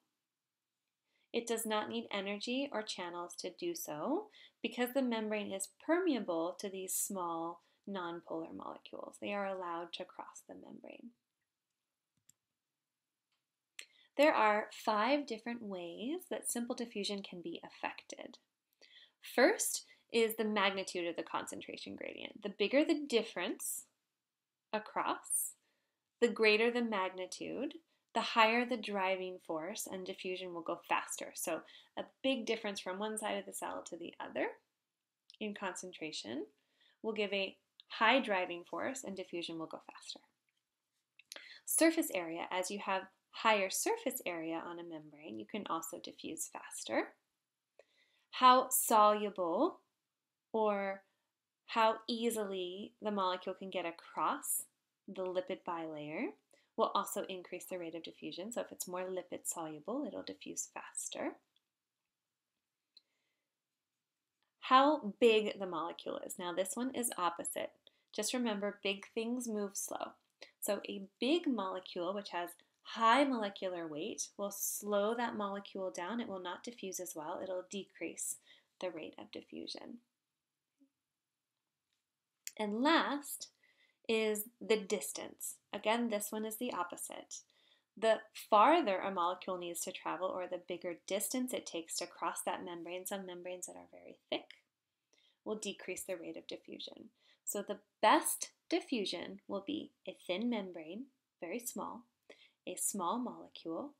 It does not need energy or channels to do so because the membrane is permeable to these small nonpolar molecules. They are allowed to cross the membrane. There are five different ways that simple diffusion can be affected. First is the magnitude of the concentration gradient. The bigger the difference across, the greater the magnitude, the higher the driving force and diffusion will go faster. So a big difference from one side of the cell to the other in concentration will give a high driving force and diffusion will go faster. Surface area, as you have higher surface area on a membrane, you can also diffuse faster. How soluble or how easily the molecule can get across the lipid bilayer will also increase the rate of diffusion. So if it's more lipid soluble, it'll diffuse faster. How big the molecule is. Now this one is opposite. Just remember, big things move slow. So a big molecule, which has high molecular weight, will slow that molecule down. It will not diffuse as well. It'll decrease the rate of diffusion. And last, is the distance. Again, this one is the opposite. The farther a molecule needs to travel or the bigger distance it takes to cross that membrane, some membranes that are very thick, will decrease the rate of diffusion. So the best diffusion will be a thin membrane, very small, a small molecule,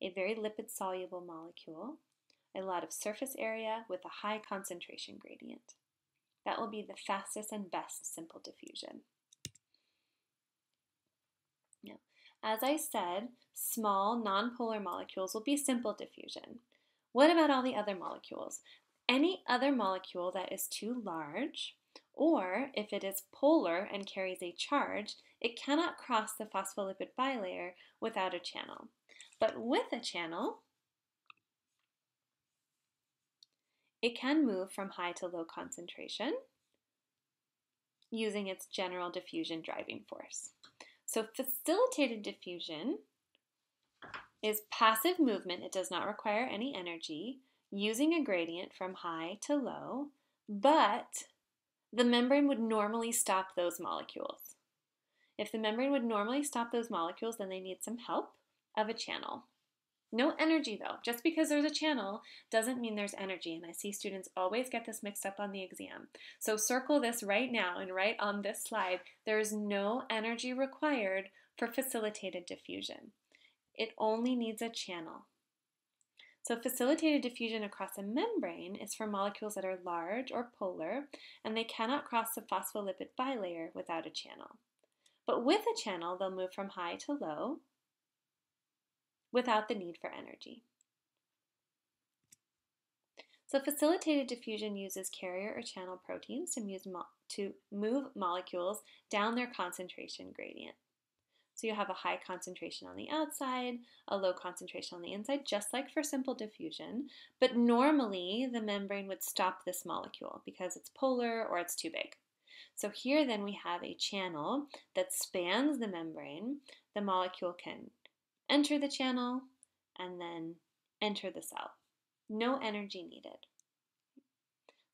a very lipid soluble molecule, a lot of surface area with a high concentration gradient. That will be the fastest and best simple diffusion. Now, as I said, small nonpolar molecules will be simple diffusion. What about all the other molecules? Any other molecule that is too large, or if it is polar and carries a charge, it cannot cross the phospholipid bilayer without a channel. But with a channel, It can move from high to low concentration using its general diffusion driving force. So facilitated diffusion is passive movement. It does not require any energy using a gradient from high to low, but the membrane would normally stop those molecules. If the membrane would normally stop those molecules, then they need some help of a channel. No energy though. Just because there's a channel doesn't mean there's energy. And I see students always get this mixed up on the exam. So circle this right now and write on this slide, there is no energy required for facilitated diffusion. It only needs a channel. So facilitated diffusion across a membrane is for molecules that are large or polar, and they cannot cross the phospholipid bilayer without a channel. But with a channel, they'll move from high to low, without the need for energy. So facilitated diffusion uses carrier or channel proteins to, to move molecules down their concentration gradient. So you have a high concentration on the outside, a low concentration on the inside, just like for simple diffusion. But normally the membrane would stop this molecule because it's polar or it's too big. So here then we have a channel that spans the membrane. The molecule can enter the channel, and then enter the cell. No energy needed.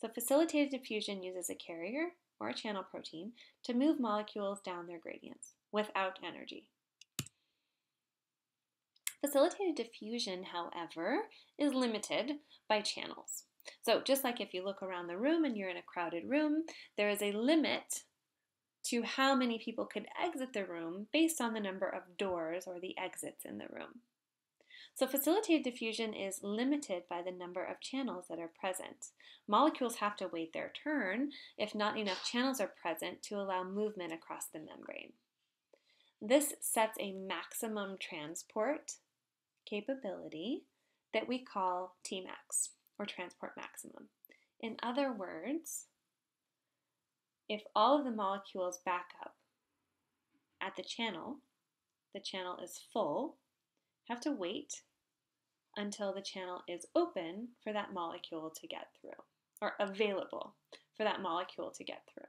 So facilitated diffusion uses a carrier or a channel protein, to move molecules down their gradients without energy. Facilitated diffusion, however, is limited by channels. So just like if you look around the room and you're in a crowded room, there is a limit to how many people could exit the room based on the number of doors or the exits in the room. So facilitated diffusion is limited by the number of channels that are present. Molecules have to wait their turn if not enough channels are present to allow movement across the membrane. This sets a maximum transport capability that we call Tmax, or transport maximum. In other words, if all of the molecules back up at the channel, the channel is full, have to wait until the channel is open for that molecule to get through, or available for that molecule to get through.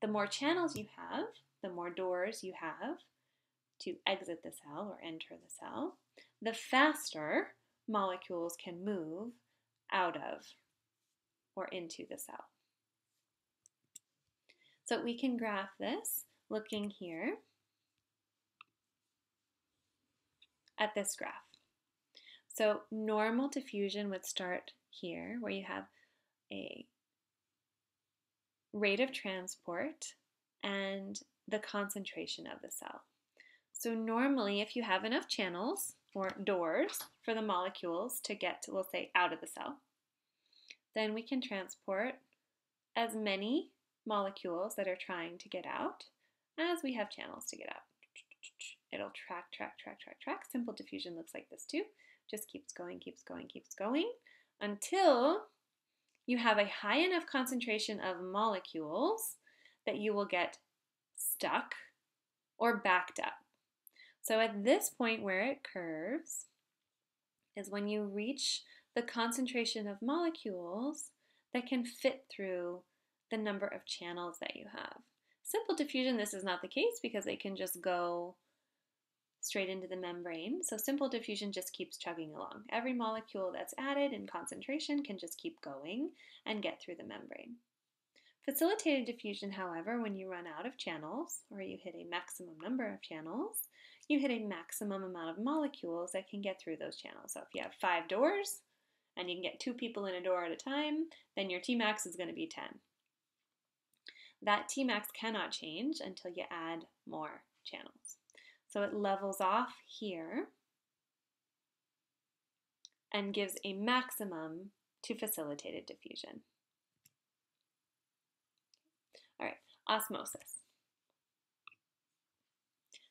The more channels you have, the more doors you have to exit the cell or enter the cell, the faster molecules can move out of or into the cell. So we can graph this looking here at this graph. So normal diffusion would start here where you have a rate of transport and the concentration of the cell. So normally if you have enough channels or doors for the molecules to get to, we'll say, out of the cell, then we can transport as many molecules that are trying to get out as we have channels to get out. It'll track, track, track, track, track. Simple diffusion looks like this too. Just keeps going, keeps going, keeps going until you have a high enough concentration of molecules that you will get stuck or backed up. So at this point where it curves is when you reach the concentration of molecules that can fit through the number of channels that you have. Simple diffusion, this is not the case because they can just go straight into the membrane. So simple diffusion just keeps chugging along. Every molecule that's added in concentration can just keep going and get through the membrane. Facilitated diffusion, however, when you run out of channels or you hit a maximum number of channels, you hit a maximum amount of molecules that can get through those channels. So if you have five doors and you can get two people in a door at a time, then your Tmax is going to be 10. That Tmax cannot change until you add more channels. So it levels off here and gives a maximum to facilitated diffusion. All right, osmosis.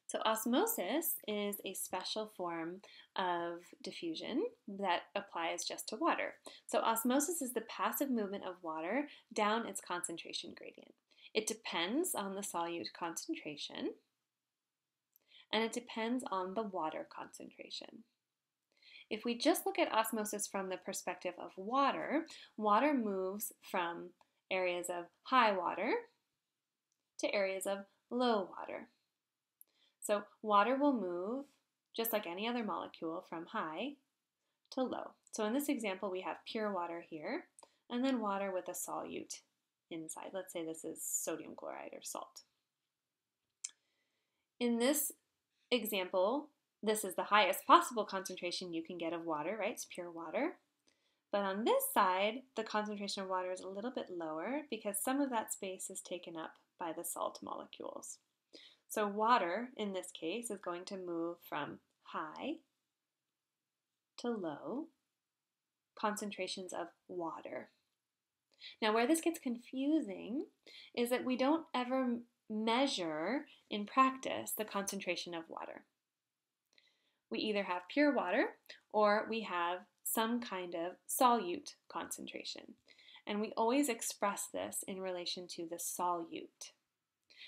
So osmosis is a special form of diffusion that applies just to water. So osmosis is the passive movement of water down its concentration gradient. It depends on the solute concentration and it depends on the water concentration. If we just look at osmosis from the perspective of water, water moves from areas of high water to areas of low water. So water will move just like any other molecule from high to low. So in this example, we have pure water here, and then water with a solute inside. Let's say this is sodium chloride or salt. In this example, this is the highest possible concentration you can get of water, right? It's pure water. But on this side, the concentration of water is a little bit lower because some of that space is taken up by the salt molecules. So water, in this case, is going to move from high to low concentrations of water. Now, where this gets confusing is that we don't ever measure in practice the concentration of water. We either have pure water or we have some kind of solute concentration. And we always express this in relation to the solute.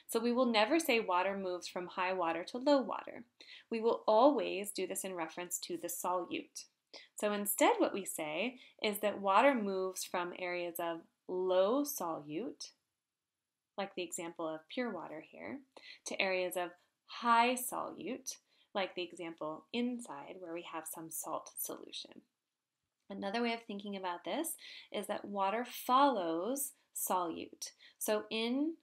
So we will never say water moves from high water to low water. We will always do this in reference to the solute. So instead, what we say is that water moves from areas of low solute, like the example of pure water here, to areas of high solute, like the example inside where we have some salt solution. Another way of thinking about this is that water follows solute. So in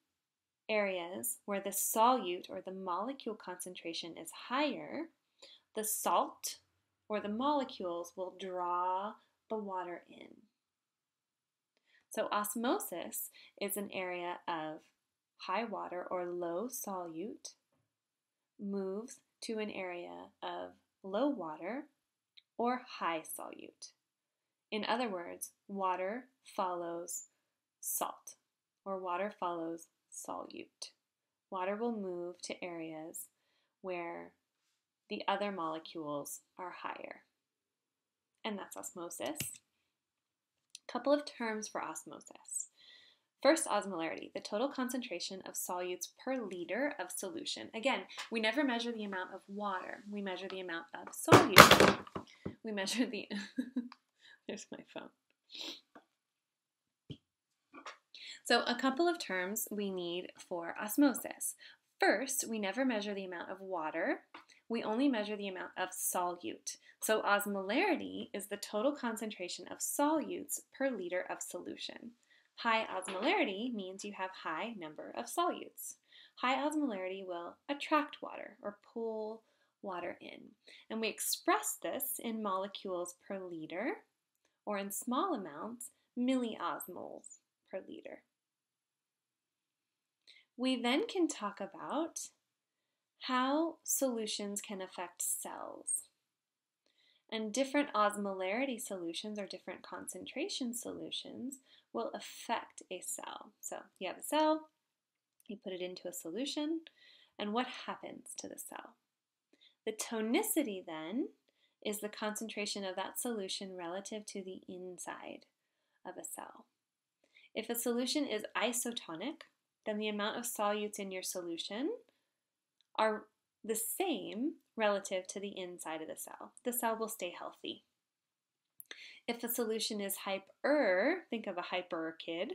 areas where the solute or the molecule concentration is higher, the salt or the molecules will draw the water in. So osmosis is an area of high water or low solute moves to an area of low water or high solute. In other words, water follows salt or water follows solute. Water will move to areas where the other molecules are higher. And that's osmosis. A couple of terms for osmosis. First, osmolarity, the total concentration of solutes per liter of solution. Again, we never measure the amount of water, we measure the amount of solute. We measure the. There's my phone. So, a couple of terms we need for osmosis. First, we never measure the amount of water, we only measure the amount of solute. So, osmolarity is the total concentration of solutes per liter of solution. High osmolarity means you have high number of solutes. High osmolarity will attract water or pull water in. And we express this in molecules per liter or in small amounts, milliosmoles per liter. We then can talk about how solutions can affect cells. And different osmolarity solutions or different concentration solutions will affect a cell. So you have a cell, you put it into a solution, and what happens to the cell? The tonicity then is the concentration of that solution relative to the inside of a cell. If a solution is isotonic, then the amount of solutes in your solution are the same relative to the inside of the cell. The cell will stay healthy. If a solution is hyper, think of a hyper kid,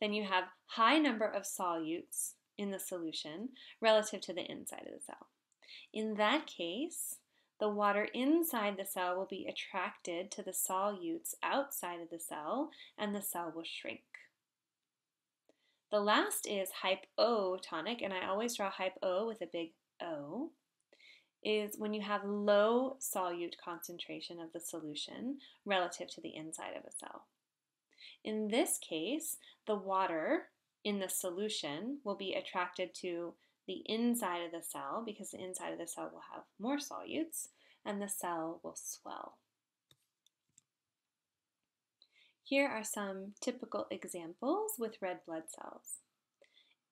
then you have high number of solutes in the solution relative to the inside of the cell. In that case, the water inside the cell will be attracted to the solutes outside of the cell and the cell will shrink. The last is hypotonic, and I always draw hypo with a big O is when you have low solute concentration of the solution relative to the inside of a cell. In this case, the water in the solution will be attracted to the inside of the cell because the inside of the cell will have more solutes and the cell will swell. Here are some typical examples with red blood cells.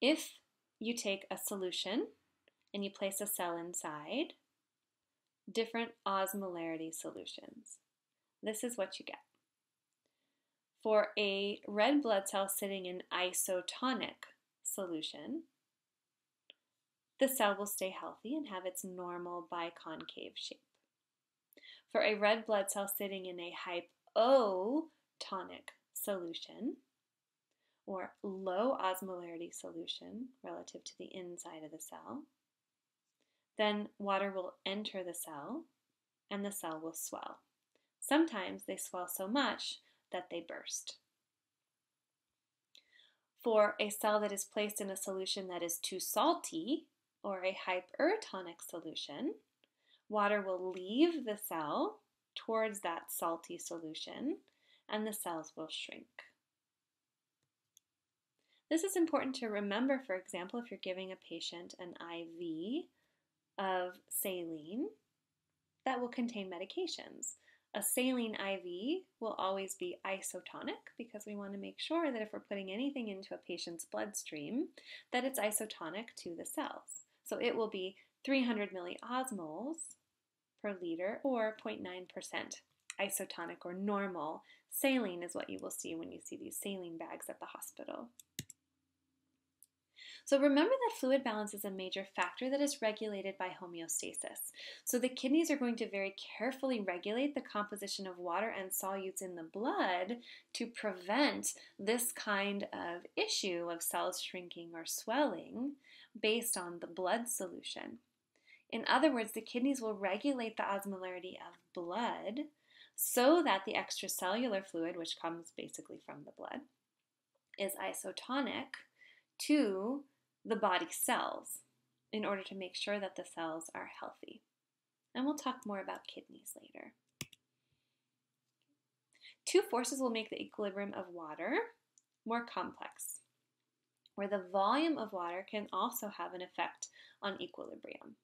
If you take a solution and you place a cell inside, different osmolarity solutions. This is what you get. For a red blood cell sitting in isotonic solution, the cell will stay healthy and have its normal biconcave shape. For a red blood cell sitting in a hypotonic solution, or low osmolarity solution relative to the inside of the cell, then water will enter the cell and the cell will swell. Sometimes they swell so much that they burst. For a cell that is placed in a solution that is too salty or a hypertonic solution, water will leave the cell towards that salty solution and the cells will shrink. This is important to remember, for example, if you're giving a patient an IV of saline that will contain medications. A saline IV will always be isotonic because we want to make sure that if we're putting anything into a patient's bloodstream, that it's isotonic to the cells. So it will be 300 milliosmoles per liter or 0.9% isotonic or normal. Saline is what you will see when you see these saline bags at the hospital. So remember that fluid balance is a major factor that is regulated by homeostasis. So the kidneys are going to very carefully regulate the composition of water and solutes in the blood to prevent this kind of issue of cells shrinking or swelling based on the blood solution. In other words, the kidneys will regulate the osmolarity of blood so that the extracellular fluid, which comes basically from the blood, is isotonic to the body cells in order to make sure that the cells are healthy. And we'll talk more about kidneys later. Two forces will make the equilibrium of water more complex, where the volume of water can also have an effect on equilibrium.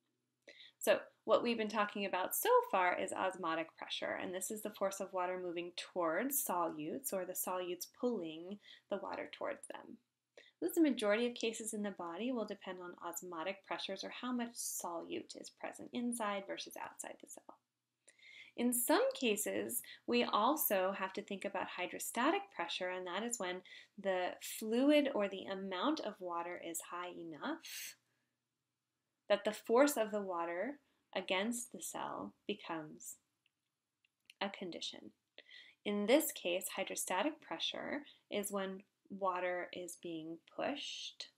So, what we've been talking about so far is osmotic pressure, and this is the force of water moving towards solutes or the solutes pulling the water towards them. Thus, the majority of cases in the body will depend on osmotic pressures or how much solute is present inside versus outside the cell. In some cases, we also have to think about hydrostatic pressure, and that is when the fluid or the amount of water is high enough that the force of the water against the cell becomes a condition. In this case, hydrostatic pressure is when water is being pushed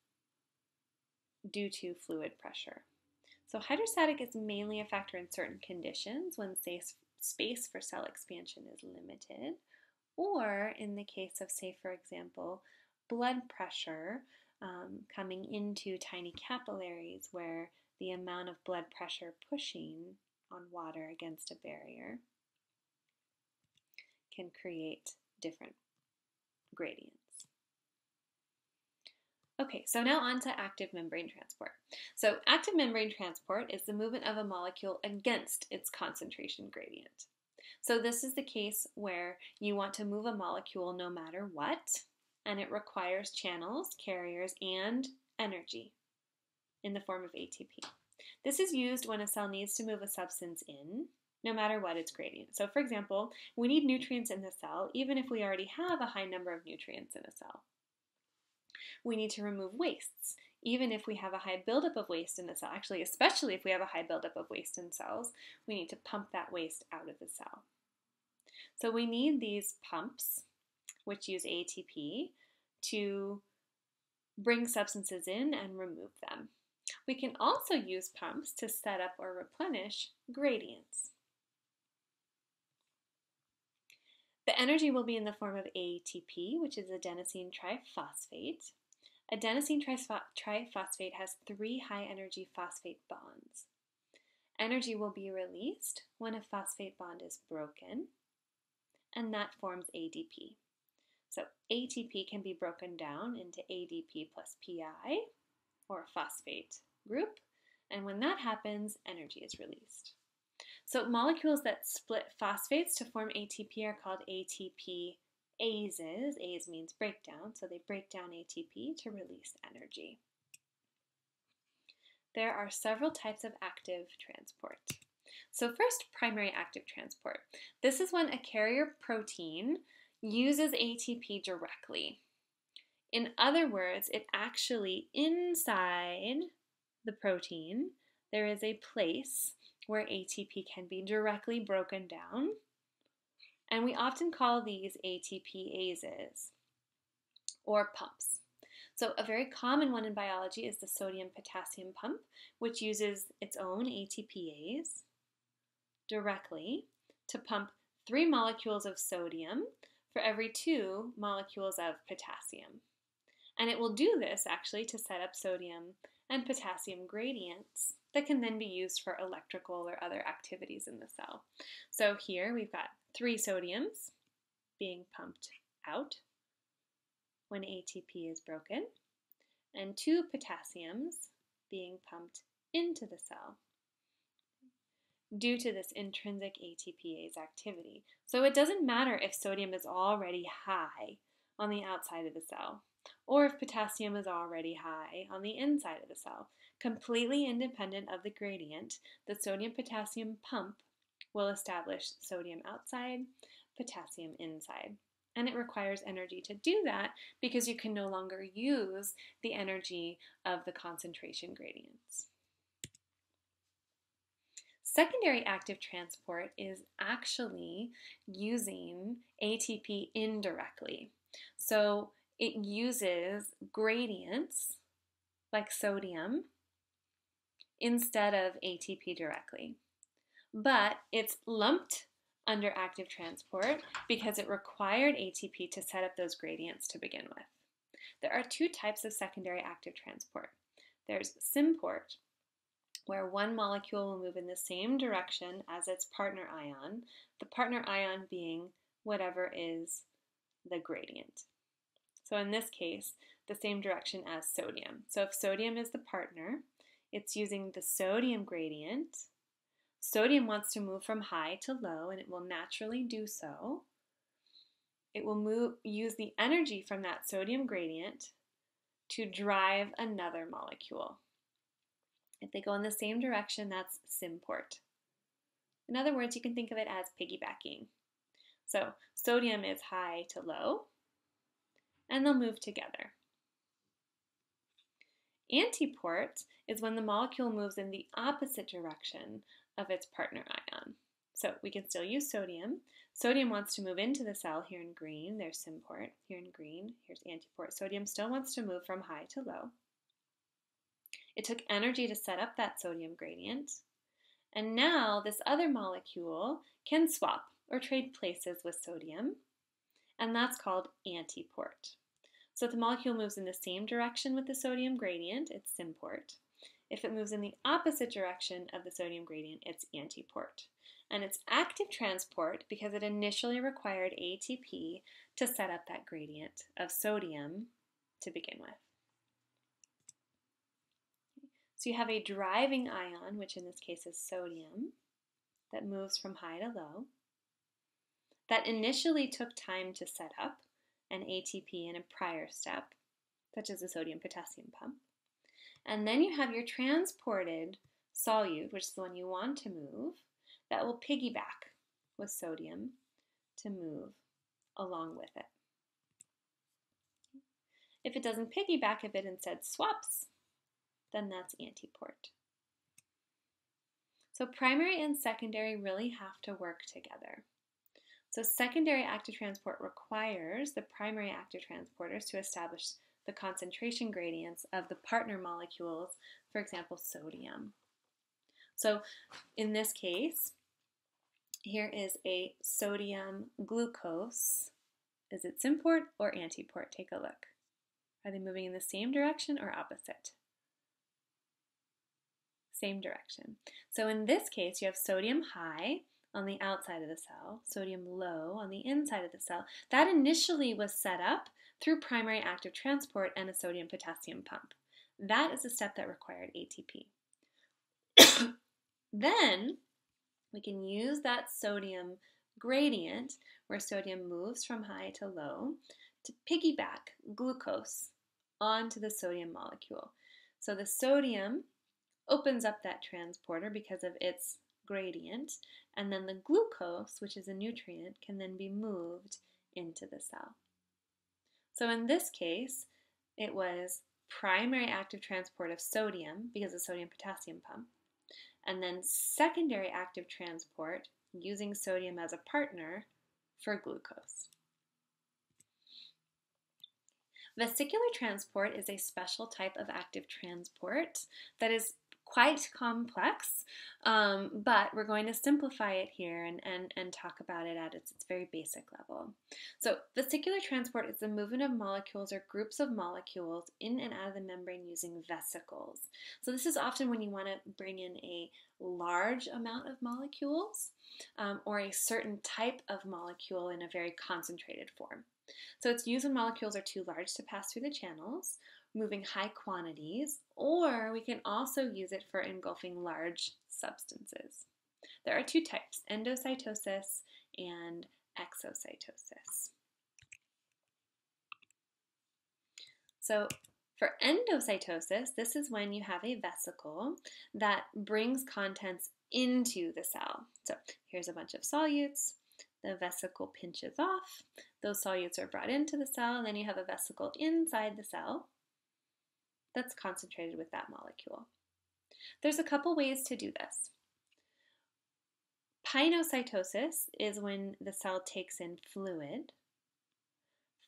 due to fluid pressure. So, hydrostatic is mainly a factor in certain conditions when space for cell expansion is limited, or in the case of, say, for example, blood pressure um, coming into tiny capillaries where the amount of blood pressure pushing on water against a barrier can create different gradients. Okay, so now on to active membrane transport. So active membrane transport is the movement of a molecule against its concentration gradient. So this is the case where you want to move a molecule no matter what, and it requires channels, carriers, and energy in the form of ATP. This is used when a cell needs to move a substance in, no matter what its gradient. So for example, we need nutrients in the cell even if we already have a high number of nutrients in a cell. We need to remove wastes, even if we have a high buildup of waste in the cell. Actually, especially if we have a high buildup of waste in cells, we need to pump that waste out of the cell. So we need these pumps, which use ATP, to bring substances in and remove them. We can also use pumps to set up or replenish gradients. The energy will be in the form of ATP, which is adenosine triphosphate. Adenosine triphosphate has three high energy phosphate bonds. Energy will be released when a phosphate bond is broken, and that forms ADP. So ATP can be broken down into ADP plus PI, or phosphate group, and when that happens, energy is released. So molecules that split phosphates to form ATP are called ATP ases. Ase means breakdown, so they break down ATP to release energy. There are several types of active transport. So first, primary active transport. This is when a carrier protein uses ATP directly. In other words, it actually inside the protein, there is a place where ATP can be directly broken down. And we often call these ATPases or pumps. So, a very common one in biology is the sodium potassium pump, which uses its own ATPase directly to pump three molecules of sodium for every two molecules of potassium. And it will do this actually to set up sodium and potassium gradients that can then be used for electrical or other activities in the cell. So here we've got three sodiums being pumped out when ATP is broken, and two potassiums being pumped into the cell due to this intrinsic ATPase activity. So it doesn't matter if sodium is already high on the outside of the cell or if potassium is already high on the inside of the cell. Completely independent of the gradient, the sodium-potassium pump will establish sodium outside, potassium inside. And it requires energy to do that because you can no longer use the energy of the concentration gradients. Secondary active transport is actually using ATP indirectly. So it uses gradients like sodium instead of ATP directly. But it's lumped under active transport because it required ATP to set up those gradients to begin with. There are two types of secondary active transport. There's symport, where one molecule will move in the same direction as its partner ion, the partner ion being whatever is the gradient. So in this case, the same direction as sodium. So if sodium is the partner, it's using the sodium gradient. Sodium wants to move from high to low, and it will naturally do so. It will move, use the energy from that sodium gradient to drive another molecule. If they go in the same direction, that's symport. In other words, you can think of it as piggybacking. So sodium is high to low, and they'll move together. Antiport is when the molecule moves in the opposite direction of its partner ion. So we can still use sodium. Sodium wants to move into the cell here in green. There's symport here in green. Here's antiport. Sodium still wants to move from high to low. It took energy to set up that sodium gradient. And now this other molecule can swap or trade places with sodium, and that's called antiport. So if the molecule moves in the same direction with the sodium gradient, it's symport. If it moves in the opposite direction of the sodium gradient, it's antiport. And it's active transport because it initially required ATP to set up that gradient of sodium to begin with. So you have a driving ion, which in this case is sodium, that moves from high to low. That initially took time to set up an ATP in a prior step, such as a sodium potassium pump. And then you have your transported solute, which is the one you want to move, that will piggyback with sodium to move along with it. If it doesn't piggyback, if it instead swaps, then that's antiport. So primary and secondary really have to work together. So secondary active transport requires the primary active transporters to establish the concentration gradients of the partner molecules, for example, sodium. So in this case, here is a sodium glucose. Is it symport or antiport? Take a look. Are they moving in the same direction or opposite? Same direction. So in this case, you have sodium high on the outside of the cell, sodium low on the inside of the cell. That initially was set up through primary active transport and a sodium potassium pump. That is a step that required ATP. then we can use that sodium gradient where sodium moves from high to low to piggyback glucose onto the sodium molecule. So the sodium opens up that transporter because of its gradient, and then the glucose, which is a nutrient, can then be moved into the cell. So in this case, it was primary active transport of sodium because of sodium potassium pump, and then secondary active transport using sodium as a partner for glucose. Vesicular transport is a special type of active transport that is quite complex, um, but we're going to simplify it here and, and, and talk about it at its, its very basic level. So, vesicular transport is the movement of molecules or groups of molecules in and out of the membrane using vesicles. So, this is often when you want to bring in a large amount of molecules um, or a certain type of molecule in a very concentrated form. So, it's used when molecules are too large to pass through the channels moving high quantities, or we can also use it for engulfing large substances. There are two types, endocytosis and exocytosis. So for endocytosis, this is when you have a vesicle that brings contents into the cell. So here's a bunch of solutes. The vesicle pinches off. Those solutes are brought into the cell, and then you have a vesicle inside the cell that's concentrated with that molecule. There's a couple ways to do this. Pinocytosis is when the cell takes in fluid.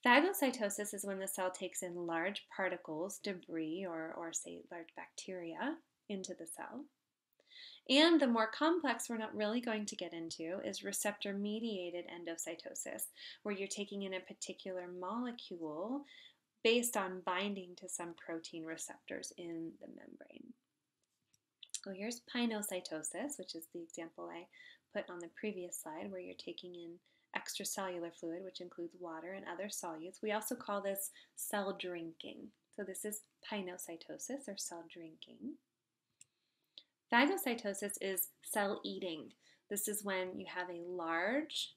Phagocytosis is when the cell takes in large particles, debris, or, or say large bacteria into the cell. And the more complex we're not really going to get into is receptor mediated endocytosis, where you're taking in a particular molecule based on binding to some protein receptors in the membrane. Well, here's pinocytosis, which is the example I put on the previous slide, where you're taking in extracellular fluid, which includes water and other solutes. We also call this cell drinking. So this is pinocytosis or cell drinking. Phagocytosis is cell eating. This is when you have a large,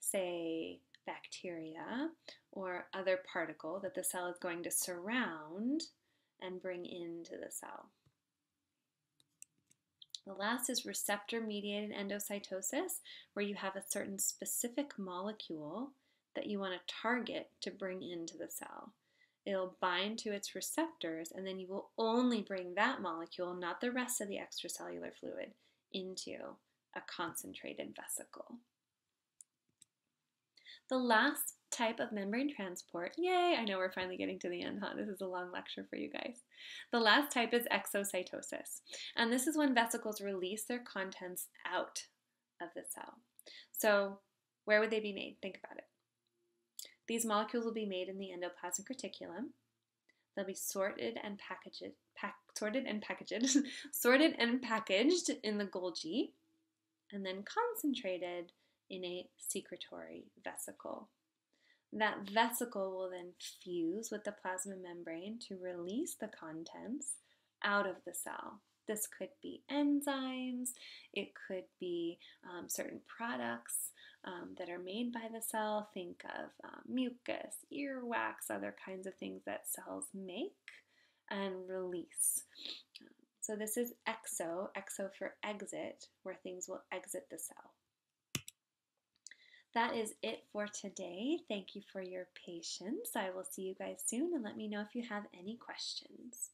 say, bacteria or other particle that the cell is going to surround and bring into the cell. The last is receptor mediated endocytosis, where you have a certain specific molecule that you want to target to bring into the cell. It'll bind to its receptors, and then you will only bring that molecule, not the rest of the extracellular fluid, into a concentrated vesicle. The last type of membrane transport, yay, I know we're finally getting to the end, huh? This is a long lecture for you guys. The last type is exocytosis, and this is when vesicles release their contents out of the cell. So, where would they be made? Think about it. These molecules will be made in the endoplasmic reticulum. They'll be sorted and packaged, pack, sorted and packaged, sorted and packaged in the Golgi, and then concentrated in a secretory vesicle. That vesicle will then fuse with the plasma membrane to release the contents out of the cell. This could be enzymes, it could be um, certain products um, that are made by the cell. Think of um, mucus, earwax, other kinds of things that cells make and release. So, this is exo, exo for exit, where things will exit the cell. That is it for today. Thank you for your patience. I will see you guys soon and let me know if you have any questions.